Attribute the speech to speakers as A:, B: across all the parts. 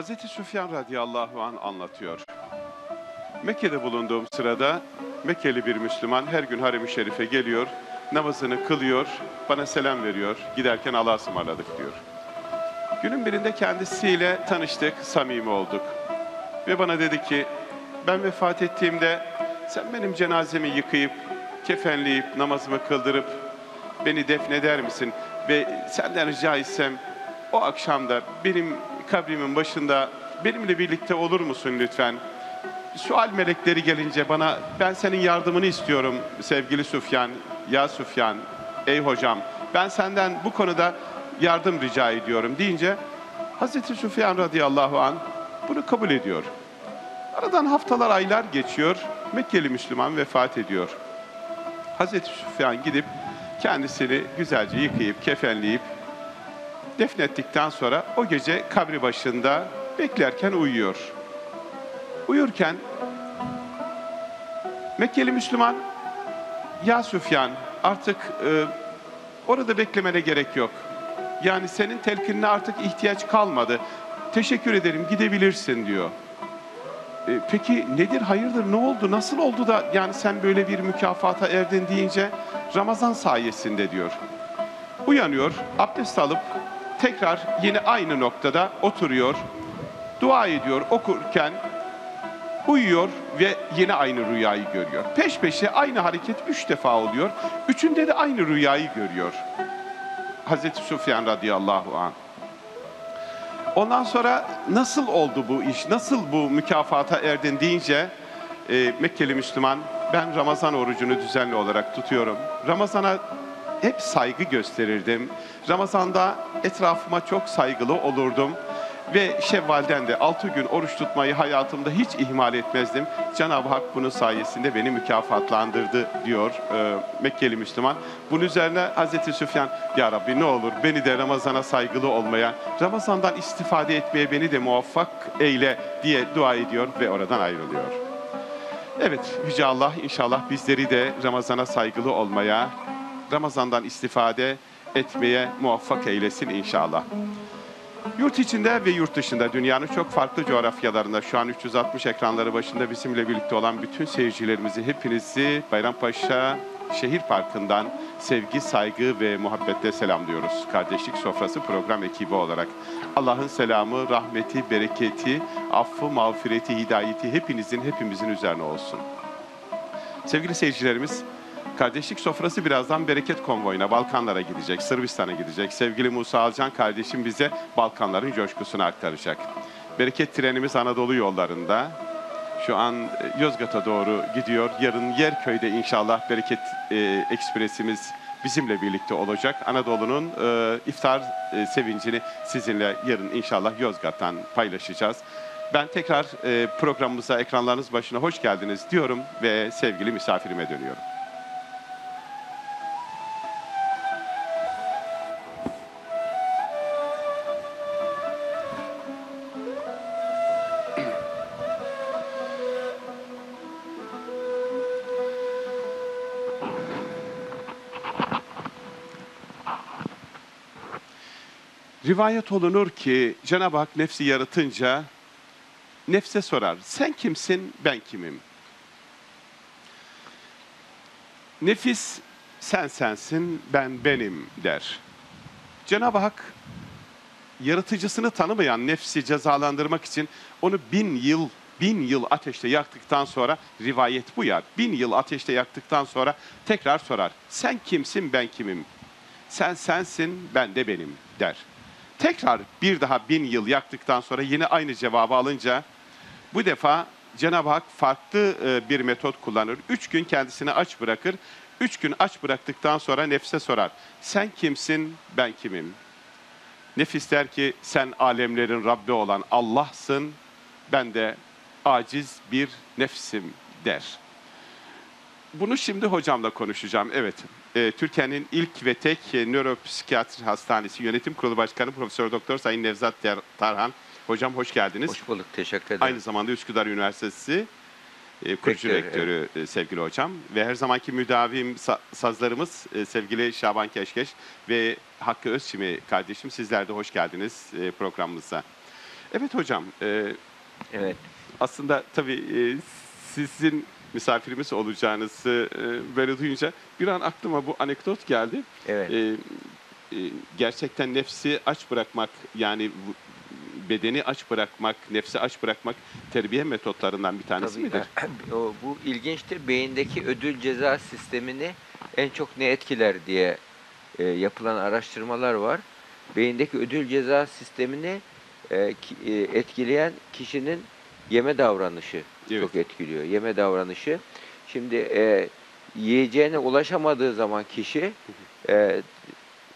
A: Hazreti Süfyan radıyallahu an anlatıyor. Mekke'de bulunduğum sırada Mekkeli bir Müslüman her gün harem-i şerife geliyor, namazını kılıyor, bana selam veriyor, giderken Allah'a ısmarladık diyor. Günün birinde kendisiyle tanıştık, samimi olduk. Ve bana dedi ki, ben vefat ettiğimde sen benim cenazemi yıkayıp, kefenleyip, namazımı kıldırıp beni defneder misin? Ve senden rica etsem o akşam da benim kabrimin başında benimle birlikte olur musun lütfen? Sual melekleri gelince bana ben senin yardımını istiyorum sevgili Süfyan, ya Süfyan, ey hocam ben senden bu konuda yardım rica ediyorum deyince Hazreti Süfyan radıyallahu an bunu kabul ediyor. Aradan haftalar, aylar geçiyor. Mekkeli Müslüman vefat ediyor. Hazreti Süfyan gidip kendisini güzelce yıkayıp, kefenleyip defnettikten sonra o gece kabri başında beklerken uyuyor. Uyurken Mekkeli Müslüman ya Süfyan artık e, orada beklemene gerek yok. Yani senin telkinine artık ihtiyaç kalmadı. Teşekkür ederim gidebilirsin diyor. E, peki nedir hayırdır ne oldu nasıl oldu da yani sen böyle bir mükafata erdin deyince Ramazan sayesinde diyor. Uyanıyor abdest alıp tekrar yine aynı noktada oturuyor. Dua ediyor okurken uyuyor ve yine aynı rüyayı görüyor. Peş peşe aynı hareket üç defa oluyor. Üçünde de aynı rüyayı görüyor. Hazreti Süfyan radıyallahu anh. Ondan sonra nasıl oldu bu iş, nasıl bu mükafata erdin deyince e, Mekkeli Müslüman ben Ramazan orucunu düzenli olarak tutuyorum. Ramazana hep saygı gösterirdim. Ramazanda etrafıma çok saygılı olurdum. Ve Şevval'den de 6 gün oruç tutmayı hayatımda hiç ihmal etmezdim. Cenab-ı Hak bunun sayesinde beni mükafatlandırdı diyor e, Mekkeli Müslüman. Bunun üzerine Hazreti Süfyan, Ya Rabbi ne olur beni de Ramazan'a saygılı olmaya, Ramazan'dan istifade etmeye beni de muvaffak eyle diye dua ediyor ve oradan ayrılıyor. Evet, Yüce Allah inşallah bizleri de Ramazan'a saygılı olmaya, Ramazan'dan istifade etmeye muvaffak eylesin inşallah. Yurt içinde ve yurt dışında dünyanın çok farklı coğrafyalarında şu an 360 ekranları başında bizimle birlikte olan bütün seyircilerimizi hepinizi Bayrampaşa Şehir Parkı'ndan sevgi, saygı ve muhabbetle selamlıyoruz. Kardeşlik Sofrası program ekibi olarak. Allah'ın selamı, rahmeti, bereketi, affı, mağfireti, hidayeti hepinizin, hepimizin üzerine olsun. Sevgili seyircilerimiz, Kardeşlik sofrası birazdan bereket konvoyuna, Balkanlara gidecek, Sırbistan'a gidecek. Sevgili Musa Alcan kardeşim bize Balkanların coşkusunu aktaracak. Bereket trenimiz Anadolu yollarında. Şu an Yozgat'a doğru gidiyor. Yarın Yerköy'de inşallah Bereket e, Ekspresimiz bizimle birlikte olacak. Anadolu'nun e, iftar e, sevincini sizinle yarın inşallah Yozgat'tan paylaşacağız. Ben tekrar e, programımıza ekranlarınız başına hoş geldiniz diyorum ve sevgili misafirime dönüyorum. Rivayet olunur ki Cenab-ı Hak nefsi yaratınca nefse sorar. Sen kimsin, ben kimim? Nefis sen sensin, ben benim der. Cenab-ı Hak yaratıcısını tanımayan nefsi cezalandırmak için onu bin yıl bin yıl ateşte yaktıktan sonra rivayet bu ya. Bin yıl ateşte yaktıktan sonra tekrar sorar. Sen kimsin ben kimim? Sen sensin ben de benim der. Tekrar bir daha bin yıl yaktıktan sonra yine aynı cevabı alınca bu defa Cenab-ı Hak farklı e, bir metot kullanır. Üç gün kendisini aç bırakır. Üç gün aç bıraktıktan sonra nefse sorar. Sen kimsin, ben kimim? Nefis der ki sen alemlerin Rabbi olan Allah'sın. Ben de aciz bir nefsim der. Bunu şimdi hocamla konuşacağım. Evet, e, Türkiye'nin ilk ve tek e, nöropsikiyatri hastanesi yönetim kurulu başkanı Profesör Doktor Sayın Nevzat Tarhan. Hocam hoş geldiniz.
B: Hoş bulduk, teşekkür ederim.
A: Aynı zamanda Üsküdar Üniversitesi e, kurucu
B: Rektörü,
A: rektörü e, sevgili hocam ve her zamanki müdavim sa- sazlarımız e, sevgili Şaban Keşkeş ve Hakkı Özçimi kardeşim sizler de hoş geldiniz e, programımıza. Evet hocam, e,
B: Evet.
A: aslında tabii e, sizin misafirimiz olacağınızı e, böyle duyunca bir an aklıma bu anekdot geldi.
B: Evet.
A: E, e, gerçekten nefsi aç bırakmak yani bedeni aç bırakmak, nefsi aç bırakmak terbiye metotlarından bir tanesi
B: Tabii,
A: midir?
B: o, bu ilginçtir. Beyindeki ödül ceza sistemini en çok ne etkiler diye e, yapılan araştırmalar var. Beyindeki ödül ceza sistemini e, e, etkileyen kişinin yeme davranışı
A: Evet.
B: çok etkiliyor. Yeme davranışı. Şimdi e, yiyeceğine ulaşamadığı zaman kişi e,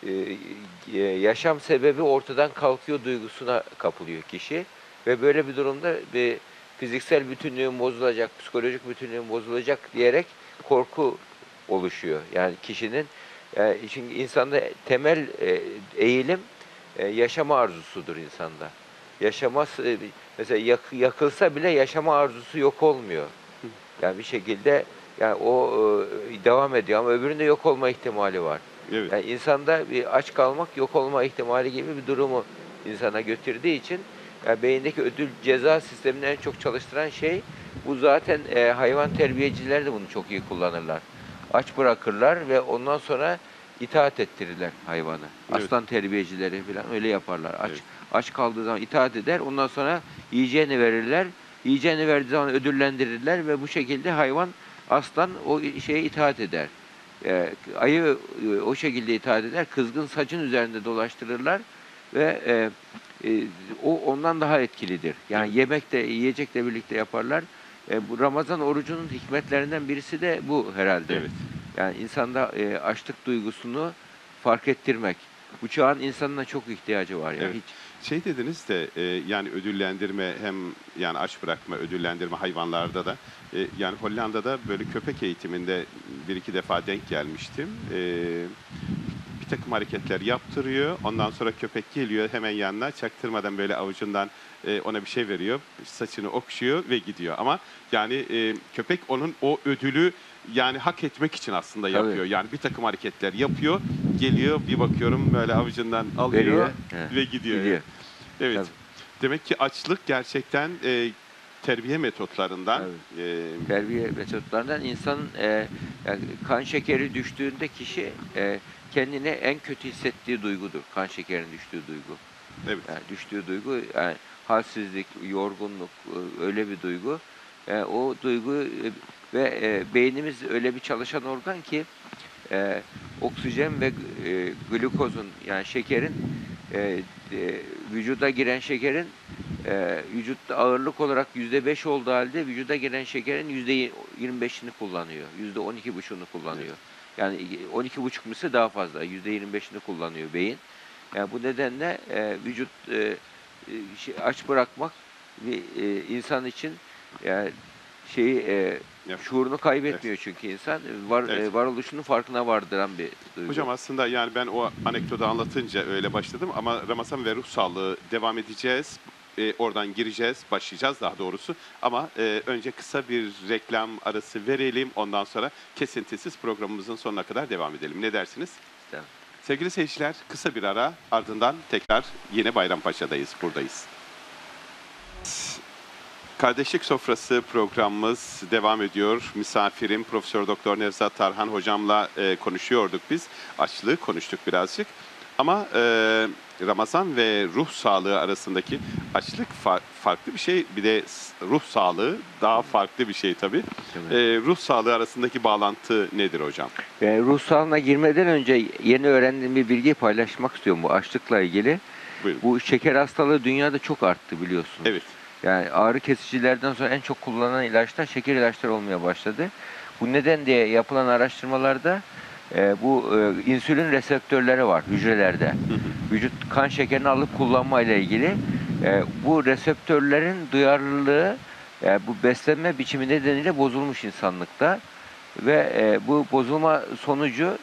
B: e, e, yaşam sebebi ortadan kalkıyor duygusuna kapılıyor kişi ve böyle bir durumda bir fiziksel bütünlüğün bozulacak, psikolojik bütünlüğün bozulacak diyerek korku oluşuyor. Yani kişinin yani çünkü insanda temel e, eğilim e, yaşama arzusudur insanda. Yaşama e, mesela yak- yakılsa bile yaşama arzusu yok olmuyor. Yani bir şekilde yani o e, devam ediyor ama öbüründe yok olma ihtimali var.
A: Evet.
B: Yani insanda bir aç kalmak, yok olma ihtimali gibi bir durumu insana götürdüğü için yani beyindeki ödül ceza sistemini en çok çalıştıran şey bu zaten e, hayvan terbiyeciler de bunu çok iyi kullanırlar. Aç bırakırlar ve ondan sonra itaat ettirirler hayvanı.
A: Evet.
B: Aslan terbiyecileri falan öyle yaparlar. Aç
A: Evet.
B: Aç kaldığı zaman itaat eder. Ondan sonra yiyeceğini verirler. Yiyeceğini verdiği zaman ödüllendirirler ve bu şekilde hayvan aslan o şeye itaat eder. Ee, ayı e, o şekilde itaat eder. Kızgın saçın üzerinde dolaştırırlar ve e, e, o ondan daha etkilidir. Yani yemek de yiyecekle birlikte yaparlar. E, bu Ramazan orucunun hikmetlerinden birisi de bu herhalde.
A: Evet.
B: Yani insanda e, açlık duygusunu fark ettirmek. Bu çağın insanına çok ihtiyacı var ya.
A: Evet.
B: Hiç
A: Şey dediniz de e, yani ödüllendirme hem yani aç bırakma ödüllendirme hayvanlarda da e, yani Hollanda'da böyle köpek eğitiminde bir iki defa denk gelmiştim. E, bir takım hareketler yaptırıyor. Ondan sonra köpek geliyor hemen yanına çaktırmadan böyle avucundan e, ona bir şey veriyor. Saçını okşuyor ve gidiyor. Ama yani e, köpek onun o ödülü yani hak etmek için aslında yapıyor. Yani bir takım hareketler yapıyor. Geliyor bir bakıyorum böyle avucundan alıyor
B: Veriyor, he,
A: ve gidiyor.
B: gidiyor.
A: Evet.
B: Tabii.
A: Demek ki açlık gerçekten e, terbiye metotlarından e,
B: terbiye metotlarından insanın e, yani kan şekeri düştüğünde kişi e, kendine en kötü hissettiği duygudur. Kan şekerinin düştüğü duygu.
A: evet.
B: Yani düştüğü duygu yani halsizlik, yorgunluk e, öyle bir duygu. E, o duygu e, ve e, beynimiz öyle bir çalışan organ ki e, oksijen ve e, glukozun yani şekerin e, e, vücuda giren şekerin e, vücutta ağırlık olarak yüzde beş olduğu halde vücuda giren şekerin yüzde yirmi beşini kullanıyor. Yüzde on iki buçuğunu kullanıyor. Yani on iki buçuk misli daha fazla. Yüzde yirmi beşini kullanıyor beyin. Yani bu nedenle e, vücut e, e, şey- aç bırakmak bir e, insan için yani şeyi e, şuurunu kaybetmiyor çünkü insan var
A: Evet.
B: e, varoluşunun farkına vardıran bir duygu.
A: Hocam aslında yani ben o anekdotu anlatınca öyle başladım ama Ramazan ve ruh sağlığı devam edeceğiz. E, oradan gireceğiz, başlayacağız daha doğrusu. Ama e, önce kısa bir reklam arası verelim. Ondan sonra kesintisiz programımızın sonuna kadar devam edelim. Ne dersiniz?
B: Tamam.
A: Sevgili seyirciler kısa bir ara ardından tekrar yine Bayrampaşa'dayız, buradayız. Kardeşlik Sofrası programımız devam ediyor. Misafirim Profesör Doktor Nevzat Tarhan hocamla e, konuşuyorduk biz. Açlığı konuştuk birazcık. Ama e, Ramazan ve ruh sağlığı arasındaki açlık fa- farklı bir şey. Bir de ruh sağlığı daha farklı bir şey. Tabii. E, ruh sağlığı arasındaki bağlantı nedir hocam?
B: E, ruh sağlığına girmeden önce yeni öğrendiğim bir bilgiyi paylaşmak istiyorum bu açlıkla ilgili.
A: Buyurun.
B: Bu şeker hastalığı dünyada çok arttı biliyorsunuz.
A: Evet.
B: Yani ağrı kesicilerden sonra en çok kullanılan ilaçlar şeker ilaçları olmaya başladı. Bu neden diye yapılan araştırmalarda e, bu e, insülin reseptörleri var hücrelerde. Vücut kan şekerini alıp kullanma ile ilgili e, bu reseptörlerin duyarlılığı e, bu beslenme biçimi nedeniyle bozulmuş insanlıkta ve e, bu bozulma sonucu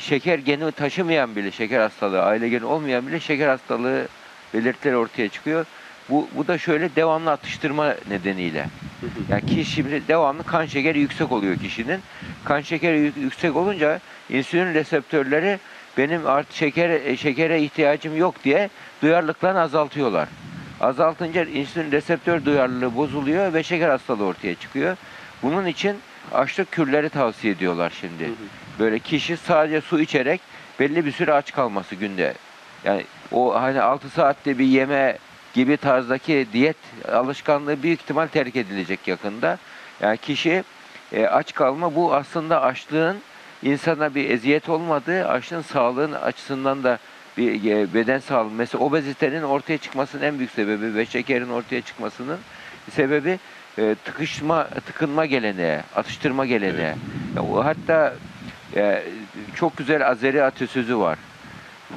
B: şeker geni taşımayan bile şeker hastalığı, aile geni olmayan bile şeker hastalığı belirtileri ortaya çıkıyor. Bu, bu da şöyle devamlı atıştırma nedeniyle. Yani kişi şimdi devamlı kan şekeri yüksek oluyor kişinin. Kan şekeri yük- yüksek olunca insülin reseptörleri benim artık şeker, şekere ihtiyacım yok diye duyarlılıklarını azaltıyorlar. Azaltınca insülin reseptör duyarlılığı bozuluyor ve şeker hastalığı ortaya çıkıyor. Bunun için açlık kürleri tavsiye ediyorlar şimdi. Böyle kişi sadece su içerek belli bir süre aç kalması günde. Yani o hani 6 saatte bir yeme gibi tarzdaki diyet alışkanlığı büyük ihtimal terk edilecek yakında. Yani kişi e, aç kalma bu aslında açlığın insana bir eziyet olmadığı, açlığın sağlığın açısından da bir e, beden sağlığı. Mesela obezitenin ortaya çıkmasının en büyük sebebi ve şekerin ortaya çıkmasının sebebi e, tıkışma, tıkınma geleneği, atıştırma geleneği. Ya o hatta e, çok güzel Azeri atasözü var.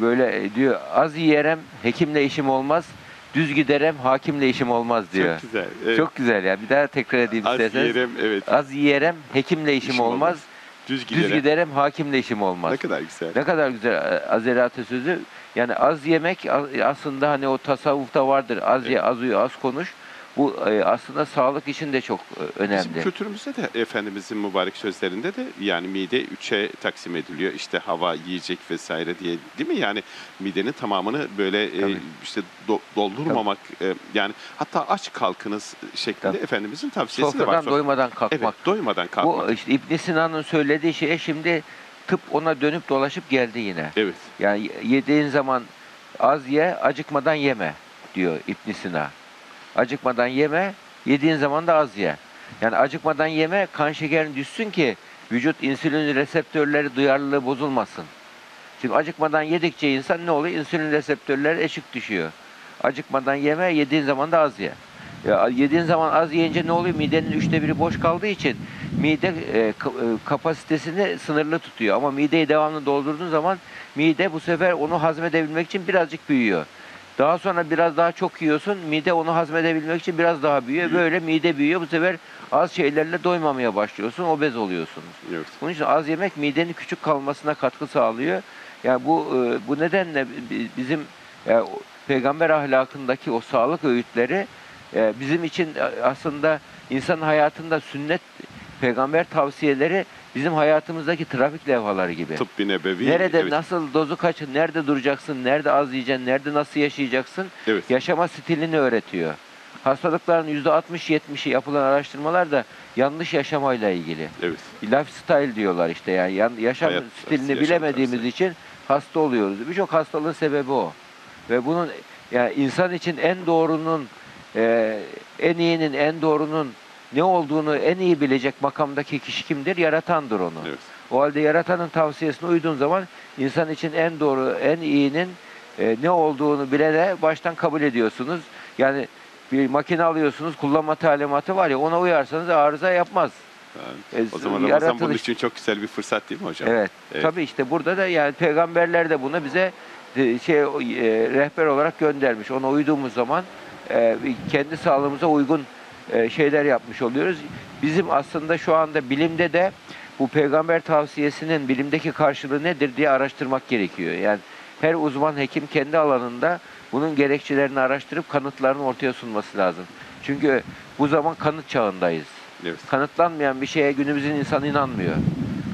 B: Böyle e, diyor az yiyerem hekimle işim olmaz, düz giderem hakimle işim olmaz diyor.
A: Çok güzel. Evet.
B: Çok güzel ya. Bir daha tekrar edeyim
A: Az
B: isterseniz.
A: yerim, evet.
B: Az yiyerem hekimle işim,
A: İşim
B: olmaz,
A: olmaz. Düz
B: düz
A: giderek.
B: giderem hakimle işim olmaz.
A: Ne kadar güzel.
B: Ne kadar güzel e, Azeri atasözü. Yani az yemek aslında hani o tasavvufta vardır. Az ye, az uyu, az konuş. Bu e, aslında sağlık için de çok e, önemli.
A: Bizim kültürümüzde de Efendimizin mübarek sözlerinde de yani mide üçe taksim ediliyor. İşte hava, yiyecek vesaire diye değil mi? Yani midenin tamamını böyle e, işte do- doldurmamak e, yani hatta aç kalkınız şeklinde
B: Tabii.
A: Efendimizin tavsiyesi de var.
B: Sofradan doymadan kalkmak.
A: Evet, doymadan kalkmak.
B: Bu işte İbn Sina'nın söylediği şeye şimdi tıp ona dönüp dolaşıp geldi yine.
A: Evet.
B: Yani yediğin zaman az ye, acıkmadan yeme diyor İbn Sina. Acıkmadan yeme, yediğin zaman da az ye. Yani acıkmadan yeme, kan şekerin düşsün ki vücut insülin reseptörleri duyarlılığı bozulmasın. Şimdi acıkmadan yedikçe insan ne oluyor? İnsülin reseptörleri eşik düşüyor. Acıkmadan yeme, yediğin zaman da az ye. Ya yediğin zaman az yiyince ne oluyor? Midenin üçte biri boş kaldığı için mide e, e, kapasitesini sınırlı tutuyor. Ama mideyi devamlı doldurduğun zaman mide bu sefer onu hazmedebilmek için birazcık büyüyor. Daha sonra biraz daha çok yiyorsun. Mide onu hazmedebilmek için biraz daha büyüyor. Böyle mide büyüyor. Bu sefer az şeylerle doymamaya başlıyorsun. Obez oluyorsunuz.
A: Evet.
B: Bunun için az yemek midenin küçük kalmasına katkı sağlıyor. Yani bu e, bu nedenle bi- bizim o peygamber ahlakındaki o sağlık öğütleri e, bizim için e, aslında insan hayatında sünnet peygamber tavsiyeleri bizim hayatımızdaki trafik levhaları gibi.
A: Tıbbi nebevi.
B: Nerede
A: evet.
B: nasıl dozu kaç, nerede duracaksın, nerede az yiyeceksin, nerede nasıl yaşayacaksın
A: Evet.
B: yaşama stilini öğretiyor. Hastalıkların %60-70'i yapılan araştırmalar da yanlış yaşamayla ilgili.
A: Evet.
B: Lifestyle diyorlar işte yani yan- yaşam
A: Hayat
B: stilini
A: tarzı,
B: bilemediğimiz
A: yaşam tarzı.
B: için hasta oluyoruz. Birçok hastalığın sebebi o. Ve bunun yani insan için en doğrunun, e, en iyinin, en doğrunun ne olduğunu en iyi bilecek makamdaki kişi kimdir? Yaratandır onu.
A: Evet.
B: O halde yaratanın tavsiyesine uyduğun zaman insan için en doğru, en iyinin e, ne olduğunu bilene baştan kabul ediyorsunuz. Yani bir makine alıyorsunuz, kullanma talimatı var ya ona uyarsanız arıza yapmaz.
A: Yani,
B: E,
A: o zaman Ramazan bunun
B: yaratılış-
A: için çok güzel bir fırsat değil mi hocam?
B: Evet.
A: Evet.
B: Tabii işte burada da yani peygamberler de bunu bize e, şey e, rehber olarak göndermiş. Ona uyduğumuz zaman e, kendi sağlığımıza uygun e, şeyler yapmış oluyoruz. Bizim aslında şu anda bilimde de bu peygamber tavsiyesinin bilimdeki karşılığı nedir diye araştırmak gerekiyor. Yani her uzman hekim kendi alanında bunun gerekçelerini araştırıp kanıtlarını ortaya sunması lazım. Çünkü bu zaman kanıt çağındayız
A: Evet.
B: kanıtlanmayan bir şeye günümüzün insanı inanmıyor.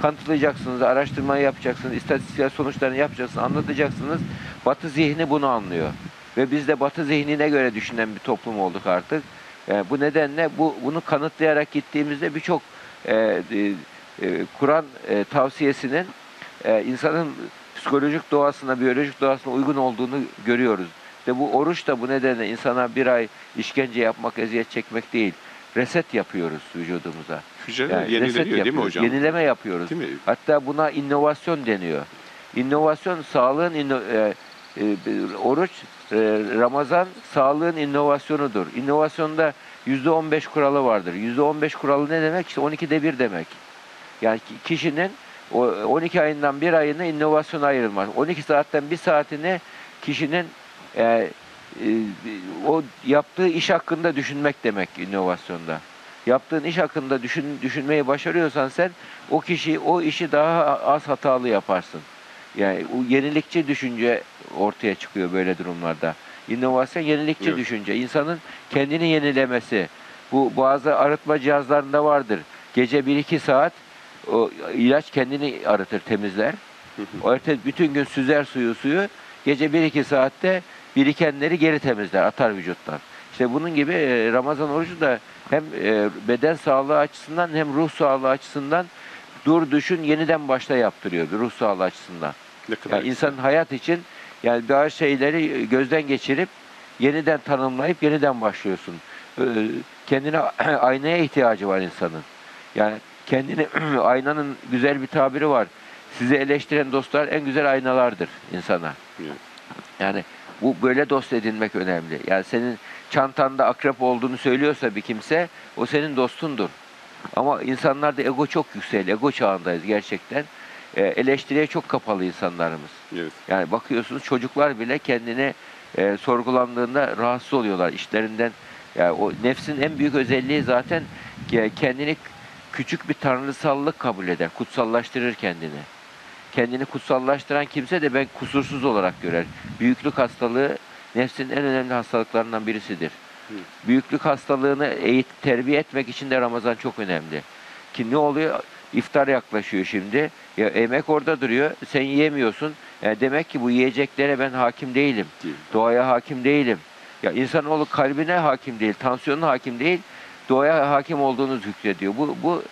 B: Kanıtlayacaksınız, araştırmayı yapacaksınız, istatistiksel sonuçlarını yapacaksınız, anlatacaksınız. Batı zihni bunu anlıyor. Ve biz de Batı zihnine göre düşünen bir toplum olduk artık. Yani bu nedenle bu bunu kanıtlayarak gittiğimizde birçok e, e, e, Kur'an e, tavsiyesinin e, insanın psikolojik doğasına, biyolojik doğasına uygun olduğunu görüyoruz. İşte bu oruç da bu nedenle insana bir ay işkence yapmak, eziyet çekmek değil. Reset yapıyoruz vücudumuza.
A: Hücreler
B: Yani reset
A: yenileniyor değil mi
B: yapıyoruz,
A: hocam?
B: Yenileme yapıyoruz.
A: Değil mi?
B: Hatta buna inovasyon deniyor. İnovasyon sağlığın e, e, oruç e, Ramazan sağlığın inovasyonudur. İnovasyonda yüzde on beş kuralı vardır. Yüzde on beş kuralı ne demek? İşte 12'de bir demek. Yani ki- kişinin o 12 ayından bir ayını inovasyona ayırılmaz. 12 saatten bir saatini kişinin e, e, o yaptığı iş hakkında düşünmek demek inovasyonda. Yaptığın iş hakkında düşün, düşünmeyi başarıyorsan sen o kişi o işi daha az hatalı yaparsın. Yani o yenilikçi düşünce ortaya çıkıyor böyle durumlarda. İnovasyon yenilikçi
A: Evet.
B: düşünce. İnsanın kendini yenilemesi. Bu bazı arıtma cihazlarında vardır. Gece 1-2 saat o ilaç kendini arıtır, temizler. O ertesi bütün gün süzer suyu suyu. Gece 1-2 saatte birikenleri geri temizler, atar vücuttan. İşte bunun gibi e, Ramazan orucu da hem e, beden sağlığı açısından hem ruh sağlığı açısından dur düşün yeniden başla yaptırıyor ruh sağlığı açısından.
A: Ne kadar
B: Yani insanın hayat için yani bazı şeyleri gözden geçirip yeniden tanımlayıp yeniden başlıyorsun. Kendine aynaya ihtiyacı var insanın. Yani kendini aynanın güzel bir tabiri var. Sizi eleştiren dostlar en güzel aynalardır insana. Yani bu böyle dost edinmek önemli. Yani senin çantanda akrep olduğunu söylüyorsa bir kimse o senin dostundur. Ama insanlarda ego çok yüksek. Ego çağındayız gerçekten. Ee, eleştiriye çok kapalı insanlarımız.
A: Evet.
B: Yani bakıyorsunuz çocuklar bile kendini e, sorgulandığında rahatsız oluyorlar işlerinden. Yani o nefsin en büyük özelliği zaten ke- kendini küçük bir tanrısallık kabul eder, kutsallaştırır kendini. Kendini kutsallaştıran kimse de ben kusursuz olarak görer. Büyüklük hastalığı nefsin en önemli hastalıklarından birisidir. Büyüklük hastalığını eğit, terbiye etmek için de Ramazan çok önemli. Ki ne oluyor? İftar yaklaşıyor şimdi. Ya emek orada duruyor. Sen yiyemiyorsun. Yani demek ki bu yiyeceklere ben hakim değilim.
A: Değil.
B: Doğaya hakim değilim. Ya insanoğlu kalbine hakim değil, tansiyonuna hakim değil. Doğaya hakim olduğunu hükmediyor. Bu bu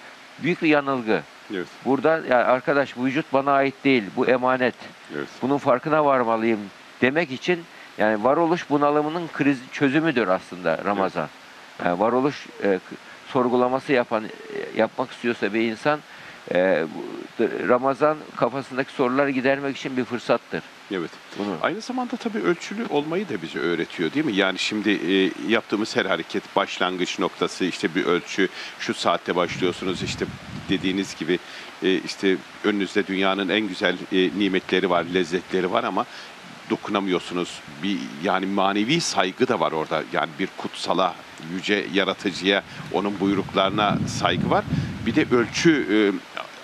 B: büyük bir yanılgı.
A: Evet.
B: Burada yani arkadaş bu vücut bana ait değil. Bu emanet.
A: Evet.
B: Bunun farkına varmalıyım demek için yani varoluş bunalımının kriz çözümüdür aslında Ramazan. Yani varoluş e, sorgulaması yapan e, yapmak istiyorsa bir insan e, Ramazan kafasındaki soruları gidermek için bir fırsattır.
A: Evet.
B: Bunu
A: Aynı zamanda tabii ölçülü olmayı da bize öğretiyor değil mi? Yani şimdi e, yaptığımız her hareket başlangıç noktası işte bir ölçü şu saatte başlıyorsunuz işte dediğiniz gibi e, işte önünüzde dünyanın en güzel e, nimetleri var, lezzetleri var ama dokunamıyorsunuz. Bir yani manevi saygı da var orada. Yani bir kutsala, yüce yaratıcıya, onun buyruklarına saygı var. Bir de ölçü e,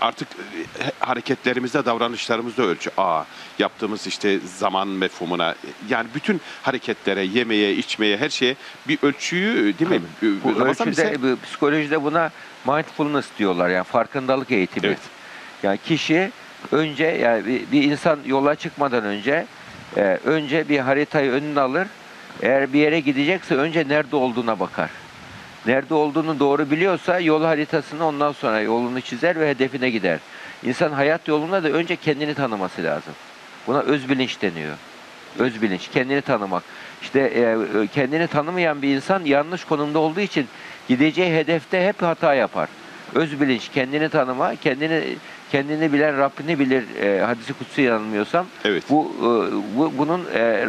A: artık e, hareketlerimizde, davranışlarımızda ölçü. Aa, yaptığımız işte zaman mefhumuna yani bütün hareketlere, yemeye, içmeye, her şeye bir ölçüyü değil mi?
B: bu ölçüde
A: bize-
B: psikolojide buna mindfulness diyorlar yani farkındalık eğitimi.
A: Evet.
B: Yani kişi önce yani bir insan yola çıkmadan önce e, önce bir haritayı önüne alır. Eğer bir yere gidecekse önce nerede olduğuna bakar. Nerede olduğunu doğru biliyorsa yol haritasını ondan sonra yolunu çizer ve hedefine gider. İnsan hayat yolunda da önce kendini tanıması lazım. Buna öz bilinç deniyor. Öz bilinç, kendini tanımak. İşte e, e, kendini tanımayan bir insan yanlış konumda olduğu için gideceği hedefte hep hata yapar. Öz bilinç, kendini tanıma, kendini kendini bilen Rabbini bilir e, hadisi kutsu yanılmıyorsam.
A: Evet.
B: Bu, e, bu bunun e, e,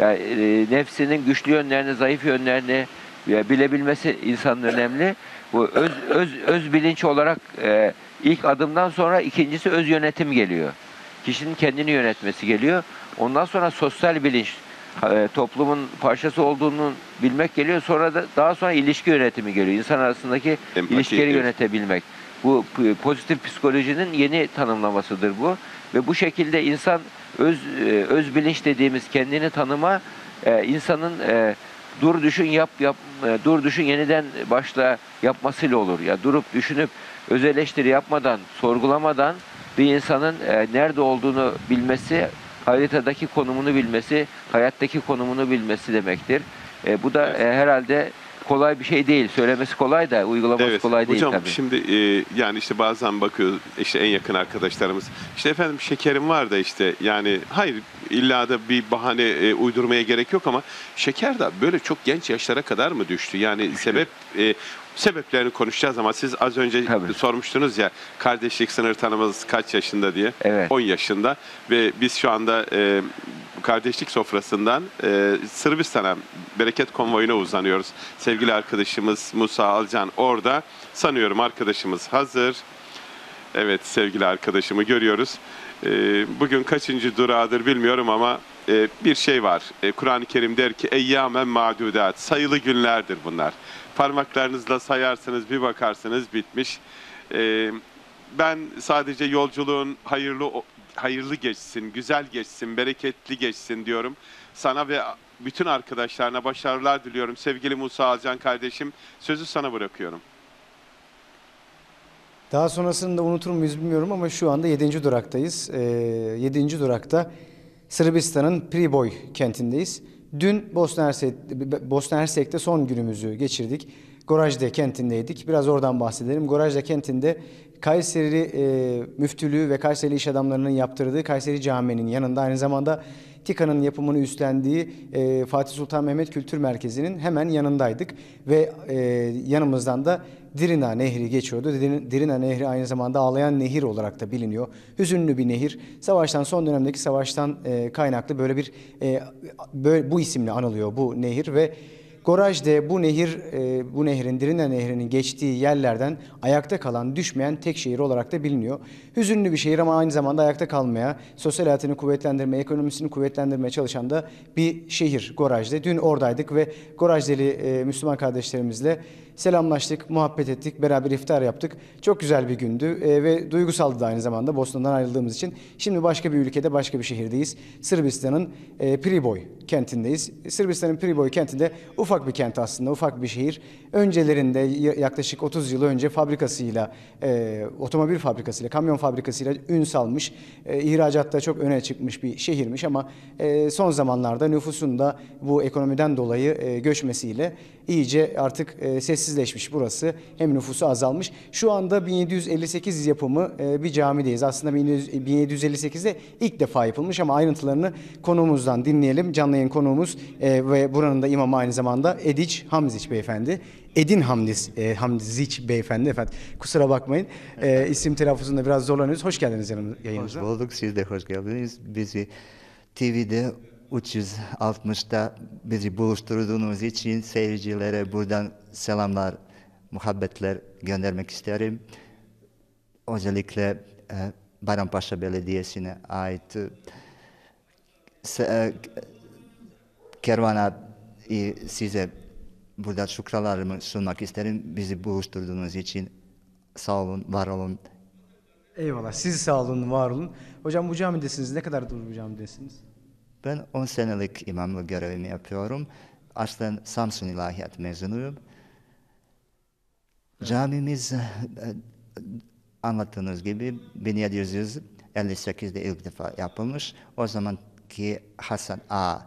B: yani, e, nefsinin güçlü yönlerini, zayıf yönlerini e, bilebilmesi insanın önemli. Bu öz öz öz bilinç olarak e, ilk adımdan sonra ikincisi öz yönetim geliyor. Kişinin kendini yönetmesi geliyor. Ondan sonra sosyal bilinç, e, toplumun parçası olduğunu bilmek geliyor. Sonra da daha sonra ilişki yönetimi geliyor. İnsan arasındaki
A: Empati,
B: ilişkileri
A: evet.
B: yönetebilmek. Bu pozitif psikolojinin yeni tanımlamasıdır bu. Ve bu şekilde insan öz e, öz bilinç dediğimiz kendini tanıma e, insanın e, dur düşün yap yap dur düşün yeniden başla yapmasıyla olur. Ya durup düşünüp öz eleştiri yapmadan, sorgulamadan bir insanın nerede olduğunu bilmesi, haritadaki konumunu bilmesi, hayattaki konumunu bilmesi demektir. Bu da herhalde kolay bir şey değil. Söylemesi kolay da uygulaması
A: Evet.
B: kolay değil
A: Hocam
B: tabii.
A: şimdi e, yani işte bazen bakıyoruz işte en yakın arkadaşlarımız işte efendim şekerim var da işte yani hayır illa da bir bahane e, uydurmaya gerek yok ama şeker de böyle çok genç yaşlara kadar mı düştü? Yani sebep e, sebeplerini konuşacağız ama siz az önce
B: Tabii.
A: sormuştunuz ya kardeşlik sınır tanımız kaç yaşında diye.
B: Evet.
A: 10 yaşında ve biz şu anda e, kardeşlik sofrasından e, Sırbistan'a bereket konvoyuna uzanıyoruz. Sevgili arkadaşımız Musa Alcan orada. Sanıyorum arkadaşımız hazır. Evet sevgili arkadaşımı görüyoruz. E, bugün kaçıncı durağıdır bilmiyorum ama e, bir şey var. E, Kur'an-ı Kerim der ki eyyamen madudat. Sayılı günlerdir bunlar. Parmaklarınızla sayarsınız bir bakarsınız bitmiş. E, ben sadece yolculuğun hayırlı hayırlı geçsin, güzel geçsin, bereketli geçsin diyorum. Sana ve bütün arkadaşlarına başarılar diliyorum. Sevgili Musa Alcan kardeşim, sözü sana bırakıyorum.
C: Daha sonrasında unutur muyuz bilmiyorum ama şu anda 7. duraktayız. 7. durakta Sırbistan'ın Priboj kentindeyiz. Dün Bosna Hersek, Bosna Hersek'te son günümüzü geçirdik. Gorazde kentindeydik. Biraz oradan bahsedelim. Gorazde kentinde Kayseri e, müftülüğü ve Kayseri iş adamlarının yaptırdığı Kayseri Camii'nin yanında aynı zamanda TİKA'nın yapımını üstlendiği e, Fatih Sultan Mehmet Kültür Merkezi'nin hemen yanındaydık. Ve e, yanımızdan da Dirina Nehri geçiyordu. Dirin- Dirina Nehri aynı zamanda ağlayan nehir olarak da biliniyor. Hüzünlü bir nehir. Savaştan son dönemdeki savaştan e, kaynaklı böyle bir e, böyle, bu isimle anılıyor bu nehir ve Goraj'de bu nehir, e, bu nehrin, Dirina Nehri'nin geçtiği yerlerden ayakta kalan, düşmeyen tek şehir olarak da biliniyor. Hüzünlü bir şehir ama aynı zamanda ayakta kalmaya, sosyal hayatını kuvvetlendirmeye, ekonomisini kuvvetlendirmeye çalışan da bir şehir Goraj'de. Dün oradaydık ve Goraj'deli e, Müslüman kardeşlerimizle selamlaştık, muhabbet ettik, beraber iftar yaptık. Çok güzel bir gündü e, ve duygusaldı da aynı zamanda Bosna'dan ayrıldığımız için. Şimdi başka bir ülkede, başka bir şehirdeyiz. Sırbistan'ın e, kentindeyiz. Sırbistan'ın Priboj kentinde ufak bir kent aslında, ufak bir şehir. Öncelerinde yaklaşık 30 yıl önce fabrikasıyla, e, otomobil fabrikasıyla, kamyon fabrikasıyla ün salmış, e, ihracatta çok öne çıkmış bir şehirmiş ama e, son zamanlarda nüfusun da bu ekonomiden dolayı e, göçmesiyle iyice artık e, sessizleşmiş burası. Hem nüfusu azalmış. Şu anda 1758 yapımı e, bir camideyiz. Aslında 1700 1758'de ilk defa yapılmış ama ayrıntılarını konuğumuzdan dinleyelim. Canlı yayın konuğumuz e, ve buranın da imamı aynı zamanda Ediç Hamziç beyefendi. Edin Hamdiz, e, Hamziç beyefendi efendim. Kusura bakmayın. E, isim telaffuzunda biraz zorlanıyoruz. Hoş geldiniz yanım-
D: Hoş
C: yayınımıza.
D: bulduk, siz de hoş geldiniz. Bizi TV'de 360'da bizi buluşturduğunuz için seyircilere buradan selamlar, muhabbetler göndermek isterim. Özellikle e, Bayrampaşa Belediyesi'ne ait se- e, kervana e, size burada şükralarımı sunmak isterim. Bizi buluşturduğunuz için sağ olun, var olun.
C: Eyvallah. Siz sağ olun, var olun. Hocam bu camidesiniz. Ne kadardır bu camidesiniz?
D: Ben 10 senelik imamlık görevimi yapıyorum. Aslen Samsun İlahiyat mezunuyum. Camimiz e, anlattığınız gibi 1758'de ilk defa yapılmış. O zamanki Hasan A,